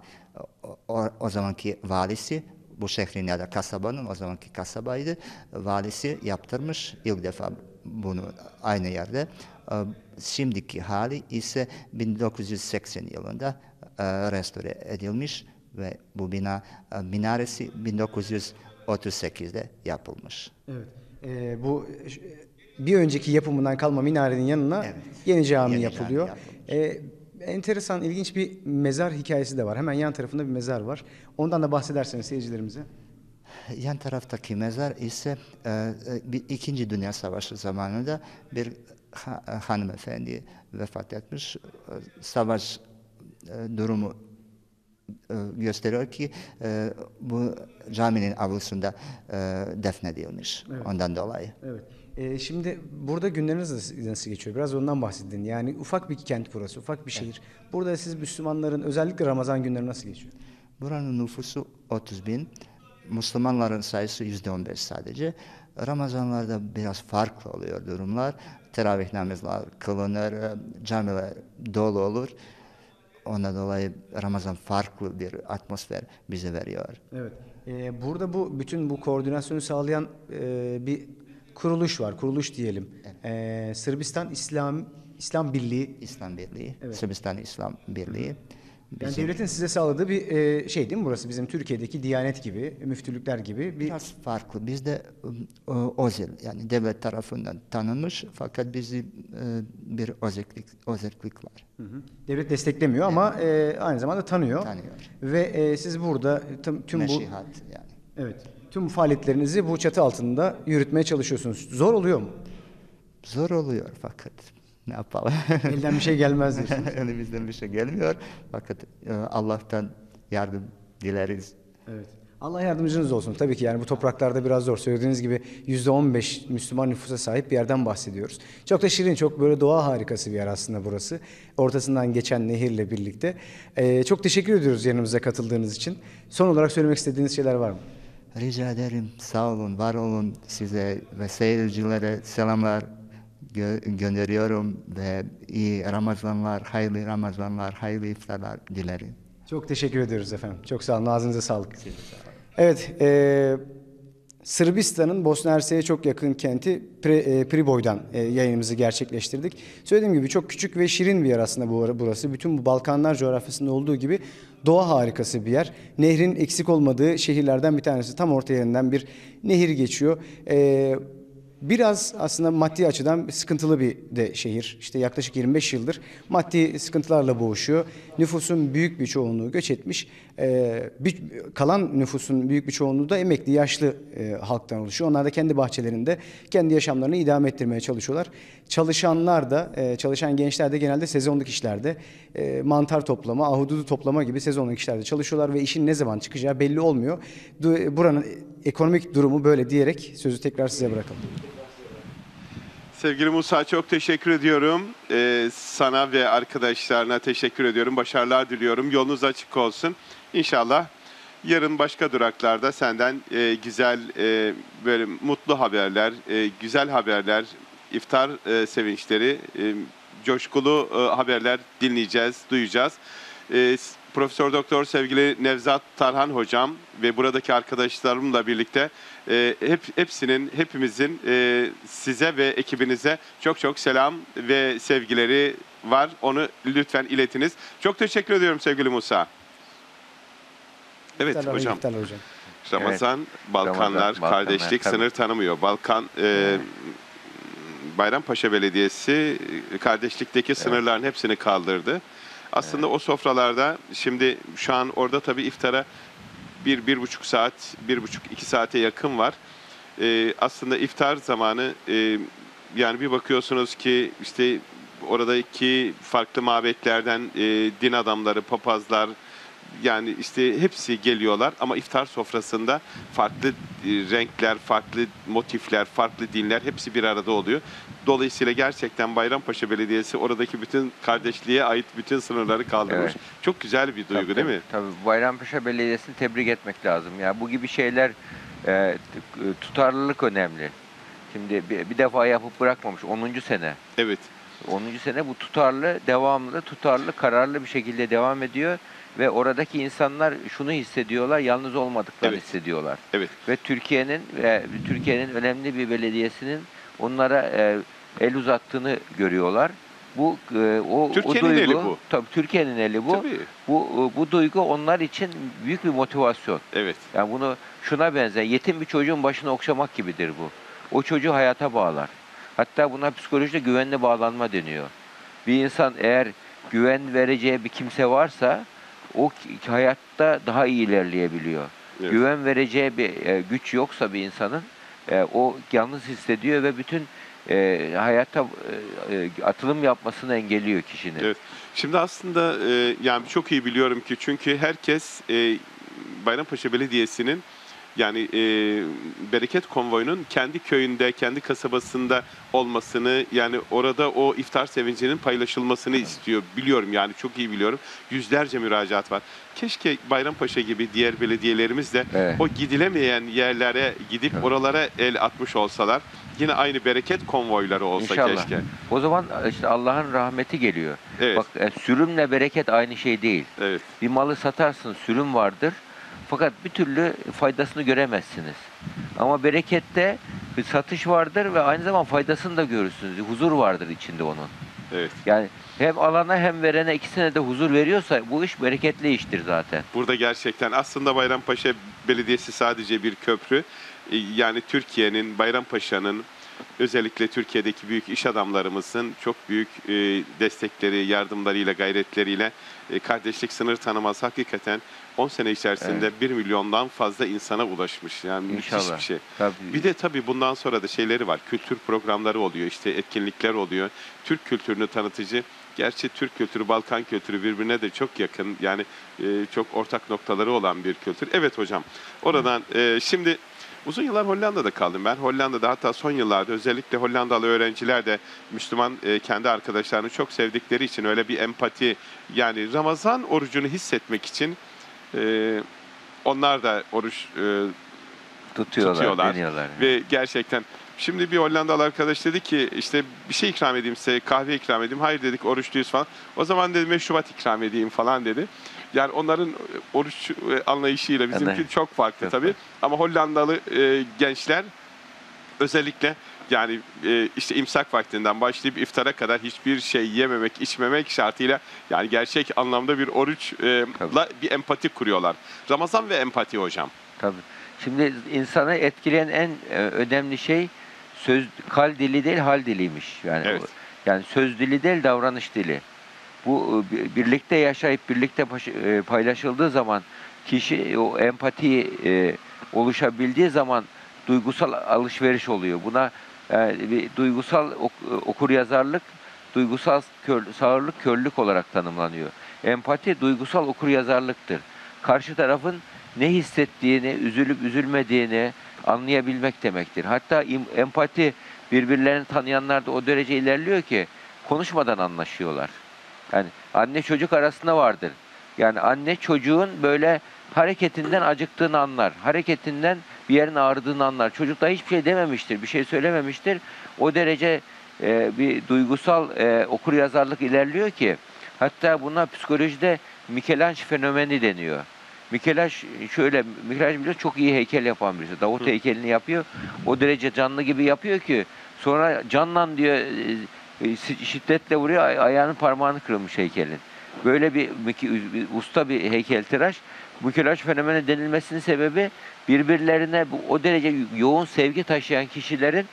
D: o, o zamanki valisi, bu şehrin ya da kasabanın o zamanki kasabaydı. Valisi yaptırmış ilk defa bunu aynı yerde. E, Şimdiki hali ise 1980 yılında e, restore edilmiş ve bu bina e, minaresi 1938'de yapılmış.
C: Evet. Ee, bu ş- bir önceki yapımından kalma minarenin yanına
D: Evet.
C: yeni cami
D: Yeni
C: yapılıyor.
D: cami yapılmış.
C: Ee, enteresan, ilginç bir mezar hikayesi de var. Hemen yan tarafında bir mezar var. Ondan da bahsederseniz seyircilerimize.
D: Yan taraftaki mezar ise e, e, bir İkinci Dünya Savaşı zamanında bir ha- e, hanımefendi vefat etmiş. E, Savaş e, durumu e, gösteriyor ki e, bu caminin avlusunda e, defnedilmiş. Ondan dolayı.
C: Evet. Ee, şimdi burada günleriniz nasıl, geçiyor? Biraz ondan bahsedin. Yani ufak bir kent burası, ufak bir şehir. Burada siz Müslümanların özellikle Ramazan günleri nasıl geçiyor?
D: Buranın nüfusu 30 bin. Müslümanların sayısı yüzde 15 sadece. Ramazanlarda biraz farklı oluyor durumlar. Teravih namazlar kılınır, camiler dolu olur. Ondan dolayı Ramazan farklı bir atmosfer bize veriyor.
C: Evet. Ee, burada bu bütün bu koordinasyonu sağlayan e, bir kuruluş var. Kuruluş diyelim. Ee, Sırbistan İslam İslam Birliği.
D: İslam Birliği,
C: Evet.
D: Sırbistan İslam Birliği.
C: Yani
D: Bizim
C: devletin size sağladığı bir e, şey değil mi burası? Bizim Türkiye'deki Diyanet gibi, müftülükler gibi bir
D: biraz farklı. Bizde e, özel yani devlet tarafından tanınmış fakat bizi e, bir özellik, özellik var.
C: Hı hı. devlet desteklemiyor ama e, aynı zamanda tanıyor.
D: Tanıyor.
C: Ve e, siz burada tüm, tüm bu
D: Meşihat yani.
C: evet tüm faaliyetlerinizi bu çatı altında yürütmeye çalışıyorsunuz. Zor oluyor mu?
D: Zor oluyor fakat ne yapalım?
C: Elden bir şey gelmez diyorsunuz.
D: Elimizden bir şey gelmiyor fakat e, Allah'tan yardım dileriz.
C: Evet. Allah yardımcınız olsun. Tabii ki yani bu topraklarda biraz zor. Söylediğiniz gibi %15 Müslüman nüfusa sahip bir yerden bahsediyoruz. Çok da şirin, çok böyle doğa harikası bir yer aslında burası. Ortasından geçen nehirle birlikte. Ee, çok teşekkür ediyoruz yanımıza katıldığınız için. Son olarak söylemek istediğiniz şeyler var mı?
D: Rica ederim sağ olun, var olun size ve seyircilere selamlar gö- gönderiyorum ve iyi Ramazanlar, hayırlı Ramazanlar, hayırlı iftarlar dilerim.
C: Çok teşekkür ediyoruz efendim. Çok sağ olun. Ağzınıza sağlık. Evet, e, Sırbistan'ın Bosna Hersek'e çok yakın kenti e, Priboy'dan e, yayınımızı gerçekleştirdik. Söylediğim gibi çok küçük ve şirin bir yer aslında bu burası. Bütün bu Balkanlar coğrafyasında olduğu gibi doğa harikası bir yer. Nehrin eksik olmadığı şehirlerden bir tanesi. Tam orta yerinden bir nehir geçiyor. E, Biraz aslında maddi açıdan sıkıntılı bir de şehir. İşte yaklaşık 25 yıldır maddi sıkıntılarla boğuşuyor. Nüfusun büyük bir çoğunluğu göç etmiş. Ee, bir, kalan nüfusun büyük bir çoğunluğu da emekli, yaşlı e, halktan oluşuyor. Onlar da kendi bahçelerinde kendi yaşamlarını idame ettirmeye çalışıyorlar. Çalışanlar da, e, çalışan gençler de genelde sezonluk işlerde e, mantar toplama, ahududu toplama gibi sezonluk işlerde çalışıyorlar ve işin ne zaman çıkacağı belli olmuyor. Buranın ekonomik durumu böyle diyerek sözü tekrar size bırakalım.
A: Sevgili Musa çok teşekkür ediyorum. Ee, sana ve arkadaşlarına teşekkür ediyorum. Başarılar diliyorum. Yolunuz açık olsun. İnşallah yarın başka duraklarda senden e, güzel e, böyle mutlu haberler, e, güzel haberler, iftar e, sevinçleri, e, coşkulu e, haberler dinleyeceğiz, duyacağız. E, Profesör Doktor sevgili Nevzat Tarhan hocam ve buradaki arkadaşlarımla birlikte e, hep hepsinin hepimizin e, size ve ekibinize çok çok selam ve sevgileri var. Onu lütfen iletiniz. Çok teşekkür ediyorum sevgili Musa. Evet
C: İftarlar,
A: hocam.
C: iftarlar hocam.
A: Ramazan, Balkanlar,
B: Ramazan, Balkanlar,
A: kardeşlik
B: tabii.
A: sınır tanımıyor. Balkan e, Bayrampaşa Belediyesi kardeşlikteki sınırların hepsini kaldırdı. Aslında o sofralarda şimdi şu an orada tabii iftara bir, bir buçuk saat, bir buçuk iki saate yakın var. E, aslında iftar zamanı e, yani bir bakıyorsunuz ki işte oradaki farklı mabetlerden e, din adamları, papazlar, yani işte hepsi geliyorlar ama iftar sofrasında farklı e, renkler, farklı motifler, farklı dinler hepsi bir arada oluyor. Dolayısıyla gerçekten Bayrampaşa Belediyesi oradaki bütün kardeşliğe ait bütün sınırları kaldırmış.
B: Evet.
A: Çok güzel bir duygu
B: Tabii,
A: değil mi?
B: Tabii Bayrampaşa Belediyesi'ni tebrik etmek lazım. Ya bu gibi şeyler e, t- tutarlılık önemli. Şimdi bir, bir defa yapıp bırakmamış 10. sene.
A: Evet.
B: 10. sene bu tutarlı, devamlı, tutarlı, kararlı bir şekilde devam ediyor ve oradaki insanlar şunu hissediyorlar, yalnız olmadıklarını
A: Evet.
B: hissediyorlar.
A: Evet.
B: Ve Türkiye'nin ve Türkiye'nin önemli bir belediyesinin onlara e, el uzattığını görüyorlar. Bu e, o,
A: Türkiye'nin
B: o duygu,
A: eli bu.
B: Tabii Türkiye'nin eli bu.
A: Tabii.
B: Bu bu duygu onlar için büyük bir motivasyon.
A: Evet.
B: Yani bunu şuna benzer. Yetim bir çocuğun başını okşamak gibidir bu. O çocuğu hayata bağlar. Hatta buna psikolojide güvenli bağlanma deniyor. Bir insan eğer güven vereceği bir kimse varsa o hayatta daha iyi ilerleyebiliyor.
A: Evet.
B: Güven vereceği bir e, güç yoksa bir insanın e, o yalnız hissediyor ve bütün e, hayatta e, e, atılım yapmasını engelliyor kişinin.
A: Evet. Şimdi aslında e, yani çok iyi biliyorum ki çünkü herkes e, Bayrampaşa Belediyesi'nin yani e, bereket konvoyunun kendi köyünde, kendi kasabasında olmasını yani orada o iftar sevincinin paylaşılmasını istiyor. Biliyorum yani çok iyi biliyorum. Yüzlerce müracaat var. Keşke Bayrampaşa gibi diğer belediyelerimiz de
B: Evet.
A: o gidilemeyen yerlere gidip
B: Evet.
A: oralara el atmış olsalar yine aynı bereket konvoyları olsa
B: İnşallah.
A: keşke.
B: O zaman işte Allah'ın rahmeti geliyor.
A: Evet.
B: Bak e, sürümle bereket aynı şey değil.
A: Evet.
B: Bir malı satarsın sürüm vardır. Fakat bir türlü faydasını göremezsiniz. Ama berekette bir satış vardır ve aynı zaman faydasını da görürsünüz. Huzur vardır içinde onun.
A: Evet.
B: Yani hem alana hem verene ikisine de huzur veriyorsa bu iş bereketli iştir zaten.
A: Burada gerçekten aslında Bayrampaşa Belediyesi sadece bir köprü. Ee, Yani Türkiye'nin, Bayrampaşa'nın özellikle Türkiye'deki büyük iş adamlarımızın çok büyük e, destekleri, yardımlarıyla, gayretleriyle e, kardeşlik sınır tanımaz. Hakikaten 10 sene içerisinde 1 milyondan fazla insana ulaşmış. Yani müthiş
B: İnşallah.
A: bir şey.
B: Tabii.
A: Bir de tabii bundan sonra da şeyleri var. Kültür programları oluyor, işte etkinlikler oluyor. Türk kültürünü tanıtıcı. Gerçi Türk kültürü, Balkan kültürü birbirine de çok yakın. Yani e, çok ortak noktaları olan bir kültür. Evet hocam. Oradan e, şimdi uzun yıllar Hollanda'da kaldım ben. Hollanda'da hatta son yıllarda özellikle Hollandalı öğrenciler de Müslüman e, kendi arkadaşlarını çok sevdikleri için öyle bir empati yani Ramazan orucunu hissetmek için e, onlar da oruç e,
B: tutuyorlar,
A: tutuyorlar.
B: deniyorlar.
A: ve gerçekten Şimdi bir Hollandalı arkadaş dedi ki işte bir şey ikram edeyim size, kahve ikram edeyim. Hayır dedik oruçluyuz falan. O zaman dedi meşrubat ikram edeyim falan dedi. Yani onların oruç e, anlayışıyla bizimki
B: Evet.
A: çok farklı
B: Çok
A: tabii. Ama Hollandalı e, gençler özellikle yani e, işte imsak vaktinden başlayıp iftara kadar hiçbir şey yememek, içmemek şartıyla yani gerçek anlamda bir oruçla bir empati kuruyorlar. Ramazan ve empati hocam.
B: Tabii. Şimdi insanı etkileyen en e, önemli şey söz kal dili değil hal diliymiş. Yani
A: Evet.
B: yani söz dili değil davranış dili. Bu e, bi- birlikte yaşayıp birlikte e, paylaşıldığı zaman kişi o empati e, oluşabildiği zaman duygusal alışveriş oluyor. Buna e, bir duygusal ok- okur yazarlık, duygusal kör, sağırlık, körlük olarak tanımlanıyor. Empati duygusal okur yazarlıktır. Karşı tarafın ne hissettiğini, üzülüp üzülmediğini anlayabilmek demektir. Hatta empati birbirlerini tanıyanlarda o derece ilerliyor ki konuşmadan anlaşıyorlar. Yani anne çocuk arasında vardır. Yani anne çocuğun böyle hareketinden acıktığını anlar. Hareketinden bir yerin ağrıdığını anlar. Çocuk da hiçbir şey dememiştir, bir şey söylememiştir. O derece e, bir duygusal e, okur yazarlık ilerliyor ki hatta buna psikolojide Michelangelo fenomeni deniyor. Michelangelo şöyle, Michelangelo biliyor çok iyi heykel yapan birisi. Davut heykelini yapıyor. O derece canlı gibi yapıyor ki sonra canlan diyor e, şiddetle vuruyor ay- ayağının parmağını kırılmış heykelin. Böyle bir, usta bir heykeltıraş. Michelangelo fenomeni denilmesinin sebebi birbirlerine o derece yoğun sevgi taşıyan kişilerin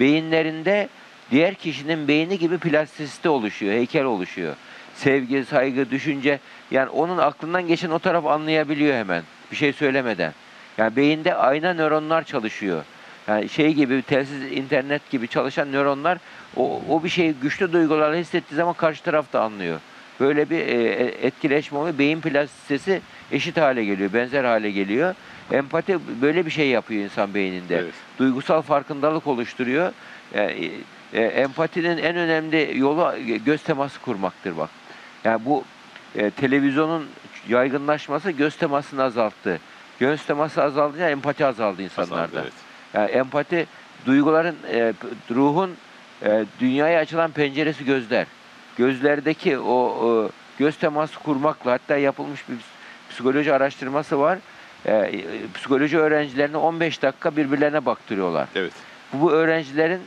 B: beyinlerinde diğer kişinin beyni gibi plastisite oluşuyor, heykel oluşuyor. Sevgi, saygı, düşünce yani onun aklından geçen o taraf anlayabiliyor hemen bir şey söylemeden. Yani beyinde ayna nöronlar çalışıyor. Yani şey gibi telsiz internet gibi çalışan nöronlar o, o bir şeyi güçlü duygularla hissettiği zaman karşı taraf da anlıyor. Böyle bir e, e, etkileşme oluyor. Beyin plastisitesi eşit hale geliyor, benzer hale geliyor. Empati böyle bir şey yapıyor insan beyninde.
A: Evet.
B: Duygusal farkındalık oluşturuyor. Yani, e, empatinin en önemli yolu göz teması kurmaktır bak. Yani bu e, televizyonun yaygınlaşması göz temasını azalttı. Göz teması azalınca empati azaldı insanlarda.
A: Azaldı, evet.
B: Yani empati duyguların, e, ruhun e, dünyaya açılan penceresi gözler. Gözlerdeki o e, göz teması kurmakla hatta yapılmış bir psikoloji araştırması var. E, e, psikoloji öğrencilerine 15 dakika birbirlerine baktırıyorlar.
A: Evet.
B: Bu, bu öğrencilerin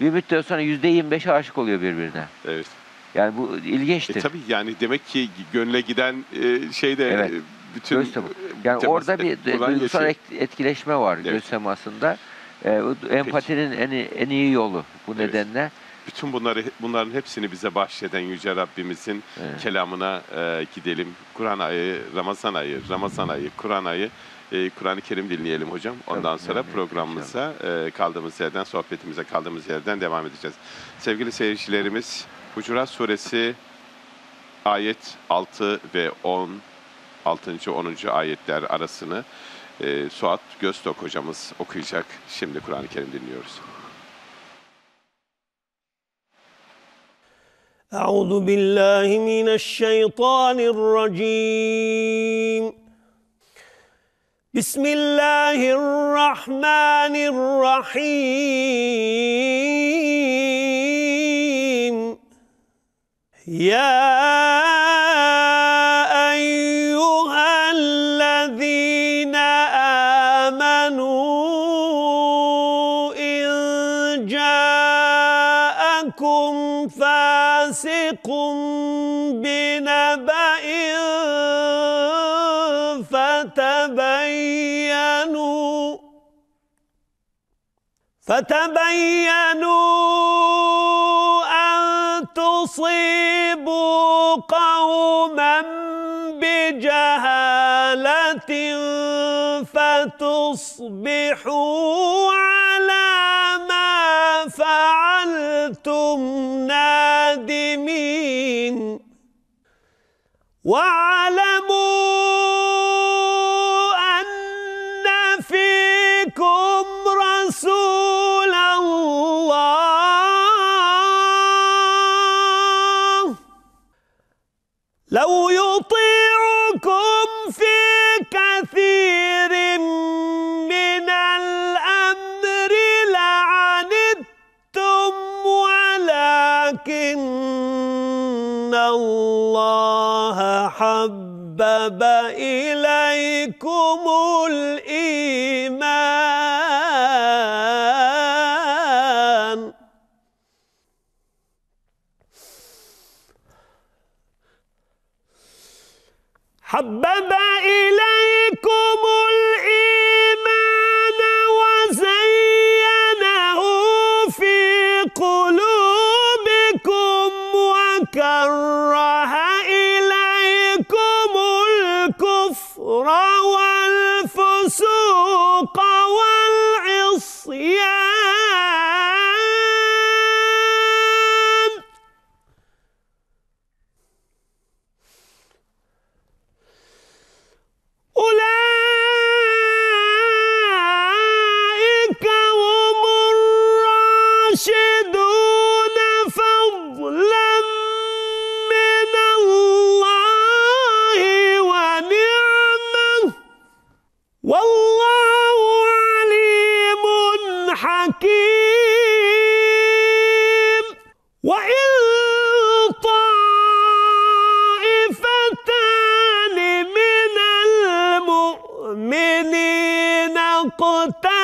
B: bir müddet sonra %25'e aşık oluyor birbirine.
A: Evet.
B: Yani bu ilginçtir.
A: E tabii yani demek ki gönle giden e, şeyde
B: Evet.
A: e, bütün
B: Göz teması. Yani
A: temas-
B: orada bir de- duygusal etkileşme var
A: Evet.
B: göz temasında. E, empatinin en, en iyi yolu bu
A: Evet.
B: nedenle.
A: Bütün bunları bunların hepsini bize bahşeden yüce Rabbimizin
B: Evet.
A: kelamına e, gidelim. Kur'an ayı, Ramazan ayı, Ramazan ayı, Kur'an ayı, e, Kur'an-ı Kerim dinleyelim hocam. Ondan
B: Tabii,
A: sonra
B: tabii,
A: programımıza e, kaldığımız yerden, sohbetimize kaldığımız yerden devam edeceğiz. Sevgili seyircilerimiz, Hucurat Suresi ayet 6 ve 10, 6. 10. ayetler arasını e, Suat Göztok hocamız okuyacak. Şimdi Kur'an-ı Kerim dinliyoruz.
E: أعوذ بالله من الشيطان الرجيم بسم الله الرحمن الرحيم يا فتبينوا أن تصيبوا قوما بجهالة فتصبحوا على لهم الإيمان. حبذا
A: puta!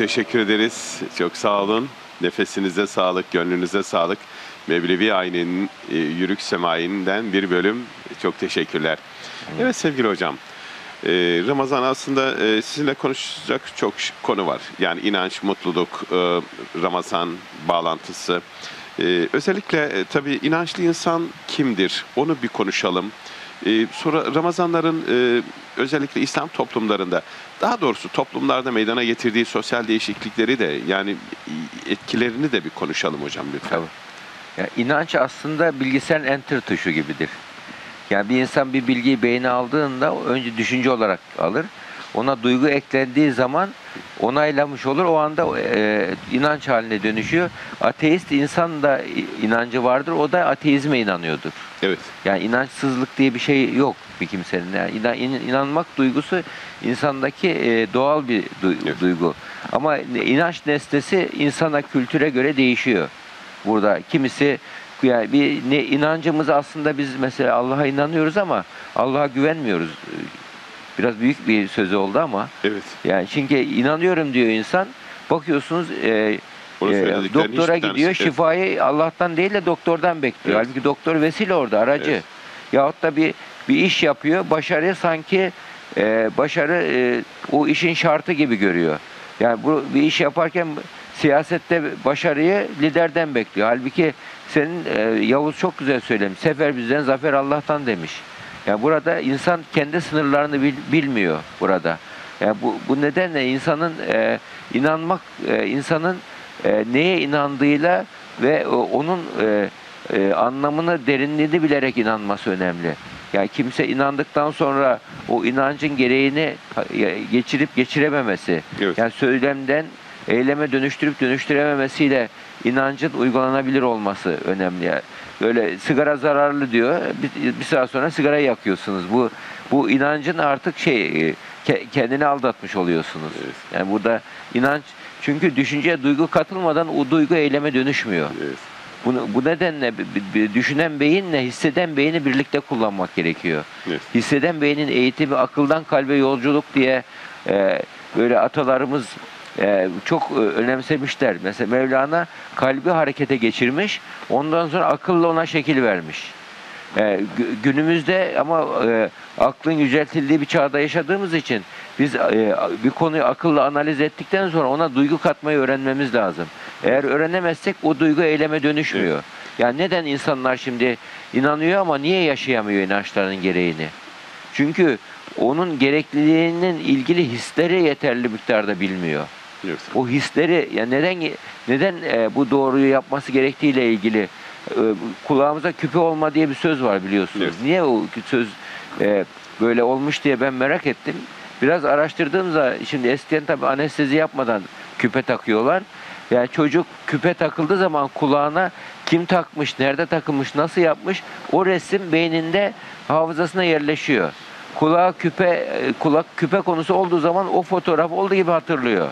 A: Teşekkür ederiz. Çok sağ olun. Nefesinize sağlık, gönlünüze sağlık. Mevlevi Ayne'nin e, Yürük Semai'nden bir bölüm. Çok teşekkürler. Evet sevgili hocam. e, Ramazan aslında e, sizinle konuşacak çok konu var. Yani inanç, mutluluk, e, Ramazan bağlantısı. E, özellikle e, tabii inançlı insan kimdir? Onu bir konuşalım. Sonra Ramazanların e, özellikle İslam toplumlarında daha doğrusu toplumlarda meydana getirdiği sosyal değişiklikleri de yani etkilerini de bir konuşalım hocam lütfen.
B: Tabii. Ya inanç aslında bilgisayarın enter tuşu gibidir. Yani bir insan bir bilgiyi beyne aldığında önce düşünce olarak alır. Ona duygu eklendiği zaman onaylamış olur. O anda e, inanç haline dönüşüyor. Ateist insan da inancı vardır. O da ateizme inanıyordur.
A: Evet.
B: Yani inançsızlık diye bir şey yok bir kimsenin. Yani inan- in- inanmak duygusu insandaki e, doğal bir du-
A: Evet.
B: duygu. Ama inanç nesnesi insana kültüre göre değişiyor. Burada kimisi yani bir ne inancımız aslında biz mesela Allah'a inanıyoruz ama Allah'a güvenmiyoruz. Biraz büyük bir sözü oldu ama
A: Evet.
B: yani çünkü inanıyorum diyor insan. Bakıyorsunuz e, e, doktora
A: tanesi-
B: gidiyor
A: evet.
B: şifayı Allah'tan değil de doktordan bekliyor.
A: Evet.
B: Halbuki doktor vesile orada aracı.
A: Evet.
B: Yahut da bir bir iş yapıyor. Başarı sanki e, başarı e, o işin şartı gibi görüyor. Yani bu bir iş yaparken siyasette başarıyı liderden bekliyor. Halbuki senin e, Yavuz çok güzel söylemiş. Sefer bizden, zafer Allah'tan demiş. Yani burada insan kendi sınırlarını bil- bilmiyor burada. Yani bu, bu nedenle insanın e, inanmak, e, insanın e, neye inandığıyla ve o- onun e, e, anlamını, derinliğini bilerek inanması önemli. Yani kimse inandıktan sonra o inancın gereğini ya- geçirip geçirememesi,
A: Evet.
B: yani söylemden eyleme dönüştürüp dönüştürememesiyle inancın uygulanabilir olması önemli. Böyle sigara zararlı diyor. Bir, bir saat sonra sigarayı yakıyorsunuz. Bu bu inancın artık şey e, ke- kendini aldatmış oluyorsunuz.
A: Evet.
B: Yani burada inanç çünkü düşünceye duygu katılmadan o duygu eyleme dönüşmüyor.
A: Evet.
B: Bunu, bu nedenle düşünen beyinle hisseden beyni birlikte kullanmak gerekiyor.
A: Evet.
B: Hisseden beynin eğitimi akıldan kalbe yolculuk diye e, böyle atalarımız e, çok e, önemsemişler. Mesela Mevlana kalbi harekete geçirmiş, ondan sonra akılla ona şekil vermiş. E, gü- günümüzde ama e, aklın yüceltildiği bir çağda yaşadığımız için biz e, bir konuyu akılla analiz ettikten sonra ona duygu katmayı öğrenmemiz lazım. Eğer öğrenemezsek o duygu eyleme dönüşmüyor. Yani neden insanlar şimdi inanıyor ama niye yaşayamıyor inançlarının gereğini? Çünkü onun gerekliliğinin ilgili hisleri yeterli miktarda bilmiyor.
A: Evet.
B: O hisleri ya neden neden e, bu doğruyu yapması gerektiğiyle ilgili e, kulağımıza küpe olma diye bir söz var biliyorsunuz.
A: Evet.
B: Niye o söz e, böyle olmuş diye ben merak ettim. Biraz araştırdığımda şimdi eskiden tabii anestezi yapmadan küpe takıyorlar. Yani çocuk küpe takıldığı zaman kulağına kim takmış, nerede takılmış, nasıl yapmış o resim beyninde hafızasına yerleşiyor. Kulağa küpe e, kulak küpe konusu olduğu zaman o fotoğraf olduğu gibi hatırlıyor.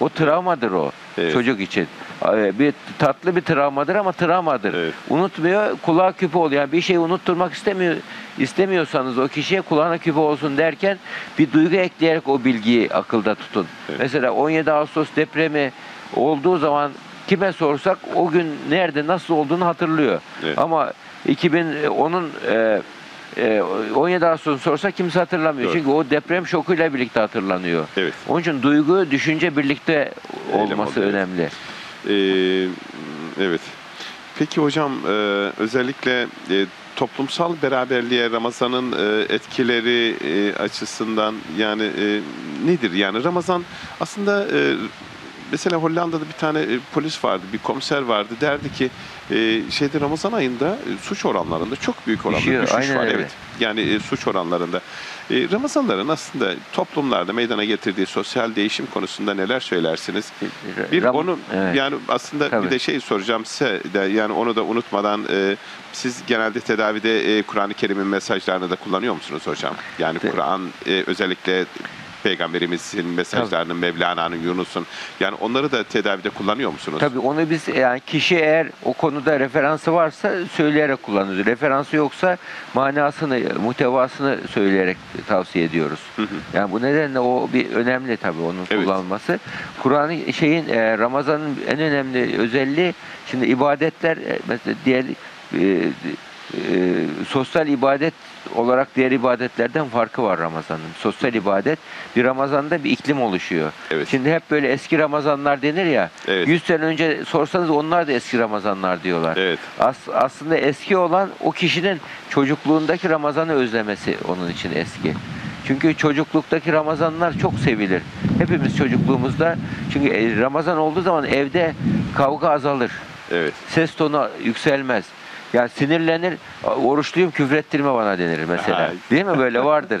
B: O travmadır o
A: Evet.
B: çocuk için. E, Bir tatlı bir travmadır ama travmadır.
A: Evet.
B: Unutmuyor, kulağa küpe oluyor. Yani bir şeyi unutturmak istemiyor istemiyorsanız o kişiye kulağına küpe olsun derken bir duygu ekleyerek o bilgiyi akılda tutun.
A: Evet.
B: Mesela 17 Ağustos depremi olduğu zaman kime sorsak o gün nerede nasıl olduğunu hatırlıyor.
A: Evet.
B: Ama 2010'un e, e, 17 Ağustos sorsa kimse hatırlamıyor.
A: Doğru.
B: Çünkü o deprem şokuyla birlikte hatırlanıyor.
A: Evet.
B: Onun için duygu, düşünce birlikte
A: Eylem
B: olması
A: oluyor.
B: önemli.
A: Ee, evet. Peki hocam e, özellikle e, toplumsal beraberliğe Ramazan'ın e, etkileri e, açısından yani e, nedir? Yani Ramazan aslında e, mesela Hollanda'da bir tane e, polis vardı, bir komiser vardı. Derdi ki e, şeyde Ramazan ayında e, suç oranlarında çok büyük oranda
B: Düşüyor,
A: düşüş
B: aynen
A: var.
B: öyle.
A: Evet. Yani e, suç oranlarında. E, Ramazanların aslında toplumlarda meydana getirdiği sosyal değişim konusunda neler söylersiniz? Bir
B: Ram-
A: onu
B: evet.
A: yani aslında
B: Tabii.
A: bir de şey soracağım size de yani onu da unutmadan e, siz genelde tedavide e, Kur'an-ı Kerim'in mesajlarını da kullanıyor musunuz hocam? Yani Kur'an e, özellikle Peygamberimizin mesajlarını, Mevlana'nın, Yunus'un. Yani onları da tedavide kullanıyor musunuz?
B: Tabii onu biz yani kişi eğer o konuda referansı varsa söyleyerek kullanıyoruz. Referansı yoksa manasını, muhtevasını söyleyerek tavsiye ediyoruz. Yani bu nedenle o bir önemli tabii onun
A: Evet.
B: kullanılması. Kur'an'ın şeyin e, Ramazan'ın en önemli özelliği şimdi ibadetler e, mesela diğer e, e, sosyal ibadet olarak diğer ibadetlerden farkı var Ramazan'ın. Sosyal ibadet bir Ramazan'da bir iklim oluşuyor.
A: Evet.
B: Şimdi hep böyle eski Ramazanlar denir ya.
A: Evet.
B: 100 sene önce sorsanız onlar da eski Ramazanlar diyorlar.
A: Evet.
B: As- aslında eski olan o kişinin çocukluğundaki Ramazan'ı özlemesi onun için eski. Çünkü çocukluktaki Ramazanlar çok sevilir. Hepimiz çocukluğumuzda çünkü e, Ramazan olduğu zaman evde kavga azalır.
A: Evet.
B: Ses tonu yükselmez. Yani sinirlenir, oruçluyum küfrettirme bana denir mesela. Değil mi böyle vardır.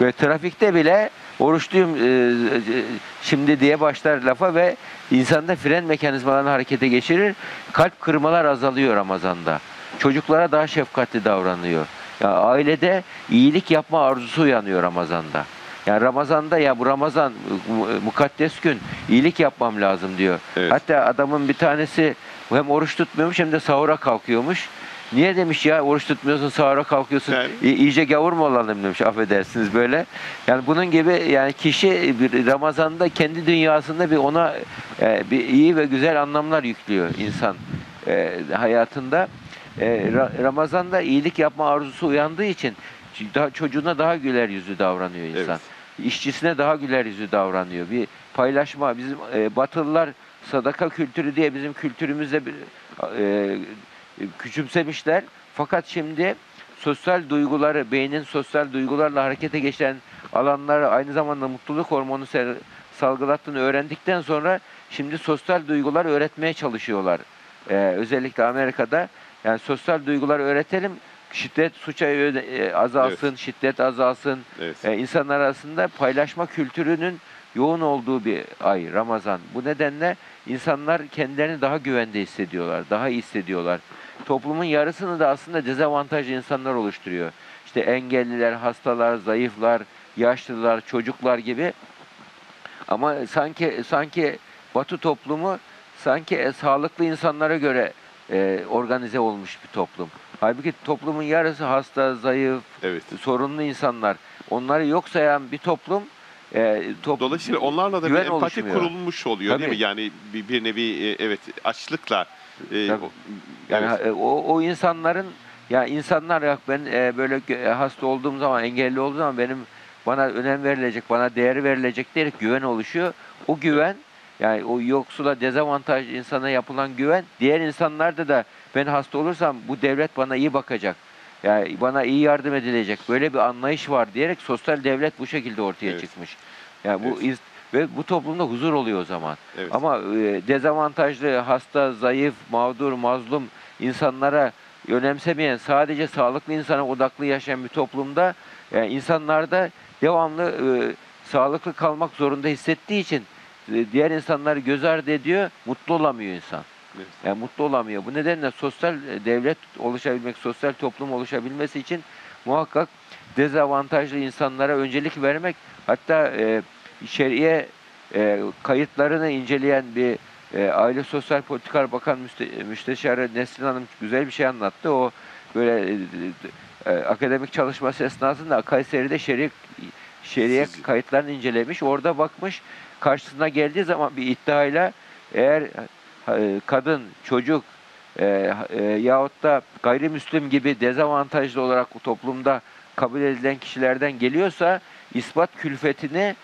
B: Böyle trafikte bile oruçluyum e, e, şimdi diye başlar lafa ve insanda fren mekanizmalarını harekete geçirir. Kalp kırmalar azalıyor Ramazan'da. Çocuklara daha şefkatli davranıyor. Ya ailede iyilik yapma arzusu uyanıyor Ramazan'da. Yani Ramazan'da ya bu Ramazan mu- mukaddes gün iyilik yapmam lazım diyor.
A: Evet.
B: Hatta adamın bir tanesi hem oruç tutmuyormuş hem de sahura kalkıyormuş. Niye demiş ya oruç tutmuyorsun sahura kalkıyorsun
A: Yani-
B: iyice gavur mu olalım demiş affedersiniz böyle. Yani bunun gibi yani kişi bir Ramazan'da kendi dünyasında bir ona e, bir iyi ve güzel anlamlar yüklüyor insan e, hayatında. E, Ra- Ramazan'da iyilik yapma arzusu uyandığı için daha, çocuğuna daha güler yüzlü davranıyor insan. İşçisine daha güler yüzlü davranıyor. Bir paylaşma bizim e, Batılılar sadaka kültürü diye bizim kültürümüzde bir e, küçümsemişler. Fakat şimdi sosyal duyguları, beynin sosyal duygularla harekete geçen alanları aynı zamanda mutluluk hormonu salgılattığını öğrendikten sonra şimdi sosyal duygular öğretmeye çalışıyorlar. Ee, özellikle Amerika'da yani sosyal duygular öğretelim, şiddet suça e, azalsın, şiddet azalsın.
A: Evet.
B: Ee, insanlar arasında paylaşma kültürünün yoğun olduğu bir ay Ramazan. Bu nedenle insanlar kendilerini daha güvende hissediyorlar, daha iyi hissediyorlar. Toplumun yarısını da aslında dezavantajlı insanlar oluşturuyor. İşte engelliler, hastalar, zayıflar, yaşlılar, çocuklar gibi. Ama sanki sanki Batı toplumu sanki e, sağlıklı insanlara göre e, organize olmuş bir toplum. Halbuki toplumun yarısı hasta, zayıf,
A: Evet.
B: sorunlu insanlar. Onları yok sayan bir toplum e, top-
A: Dolayısıyla onlarla da bir
B: güven
A: empati
B: oluşmuyor.
A: kurulmuş oluyor değil
B: Tabii.
A: mi? Yani bir, bir nevi e, evet açlıkla e,
B: Tabii. Yani
A: evet.
B: e, o, o insanların ya insanlar yok ben e, böyle gö- e, hasta olduğum zaman engelli olduğum zaman benim bana önem verilecek, bana değer verilecek diyerek güven oluşuyor. O güven yani o yoksula dezavantaj insana yapılan güven diğer insanlarda da ben hasta olursam bu devlet bana iyi bakacak. Yani bana iyi yardım edilecek. Böyle bir anlayış var diyerek sosyal devlet bu şekilde ortaya
A: Evet.
B: çıkmış. Yani bu
A: Evet.
B: ins- ve bu toplumda huzur oluyor o zaman.
A: Evet.
B: Ama e, dezavantajlı, hasta, zayıf, mağdur, mazlum insanlara önemsemeyen, sadece sağlıklı insana odaklı yaşayan bir toplumda e, insanlarda devamlı e, sağlıklı kalmak zorunda hissettiği için e, diğer insanları göz ardı ediyor, mutlu olamıyor insan.
A: Evet.
B: Yani mutlu olamıyor. Bu nedenle sosyal e, devlet oluşabilmek, sosyal toplum oluşabilmesi için muhakkak dezavantajlı insanlara öncelik vermek, hatta e, şer'iye e, kayıtlarını inceleyen bir e, Aile Sosyal Politikalar Bakan Müste- Müsteşarı Nesrin Hanım güzel bir şey anlattı. O böyle e, e, akademik çalışması esnasında Kayseri'de şer'i şeriye
A: Siz-
B: kayıtlarını incelemiş. Orada bakmış karşısına geldiği zaman bir iddiayla eğer e, kadın, çocuk e, e, yahut da gayrimüslim gibi dezavantajlı olarak toplumda kabul edilen kişilerden geliyorsa ispat külfetini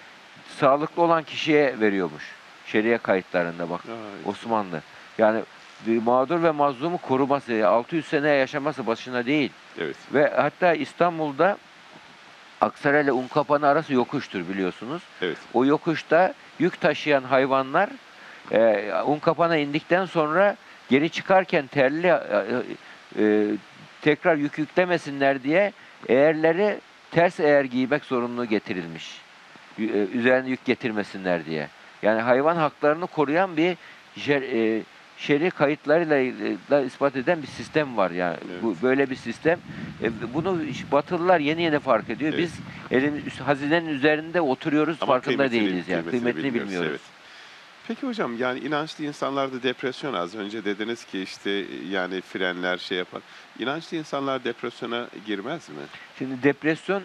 B: sağlıklı olan kişiye veriyormuş. Şeriye kayıtlarında bak
A: Ay.
B: Osmanlı. Yani mağdur ve mazlumu koruması, 600 sene yaşaması başına değil.
A: Evet.
B: Ve hatta İstanbul'da Aksaray ile Unkapanı arası yokuştur biliyorsunuz.
A: Evet.
B: O yokuşta yük taşıyan hayvanlar e, Unkapan'a indikten sonra geri çıkarken terli e, e, tekrar yük yüklemesinler diye eğerleri ters eğer giymek zorunluluğu getirilmiş. E, Üzerine yük getirmesinler diye. Yani hayvan haklarını koruyan bir jer- e, şer'i kayıtlarıyla e, da ispat eden bir sistem var yani.
A: Evet.
B: Bu böyle bir sistem. E, bunu Batılılar yeni yeni fark ediyor.
A: Evet.
B: Biz üst- hazinenin üzerinde oturuyoruz
A: Ama
B: farkında değiliz yani. Kıymetini,
A: bilmiyoruz,
B: bilmiyoruz.
A: evet. Peki hocam yani inançlı insanlarda depresyon az önce dediniz ki işte yani frenler şey yapar. İnançlı insanlar depresyona girmez mi?
B: Şimdi depresyon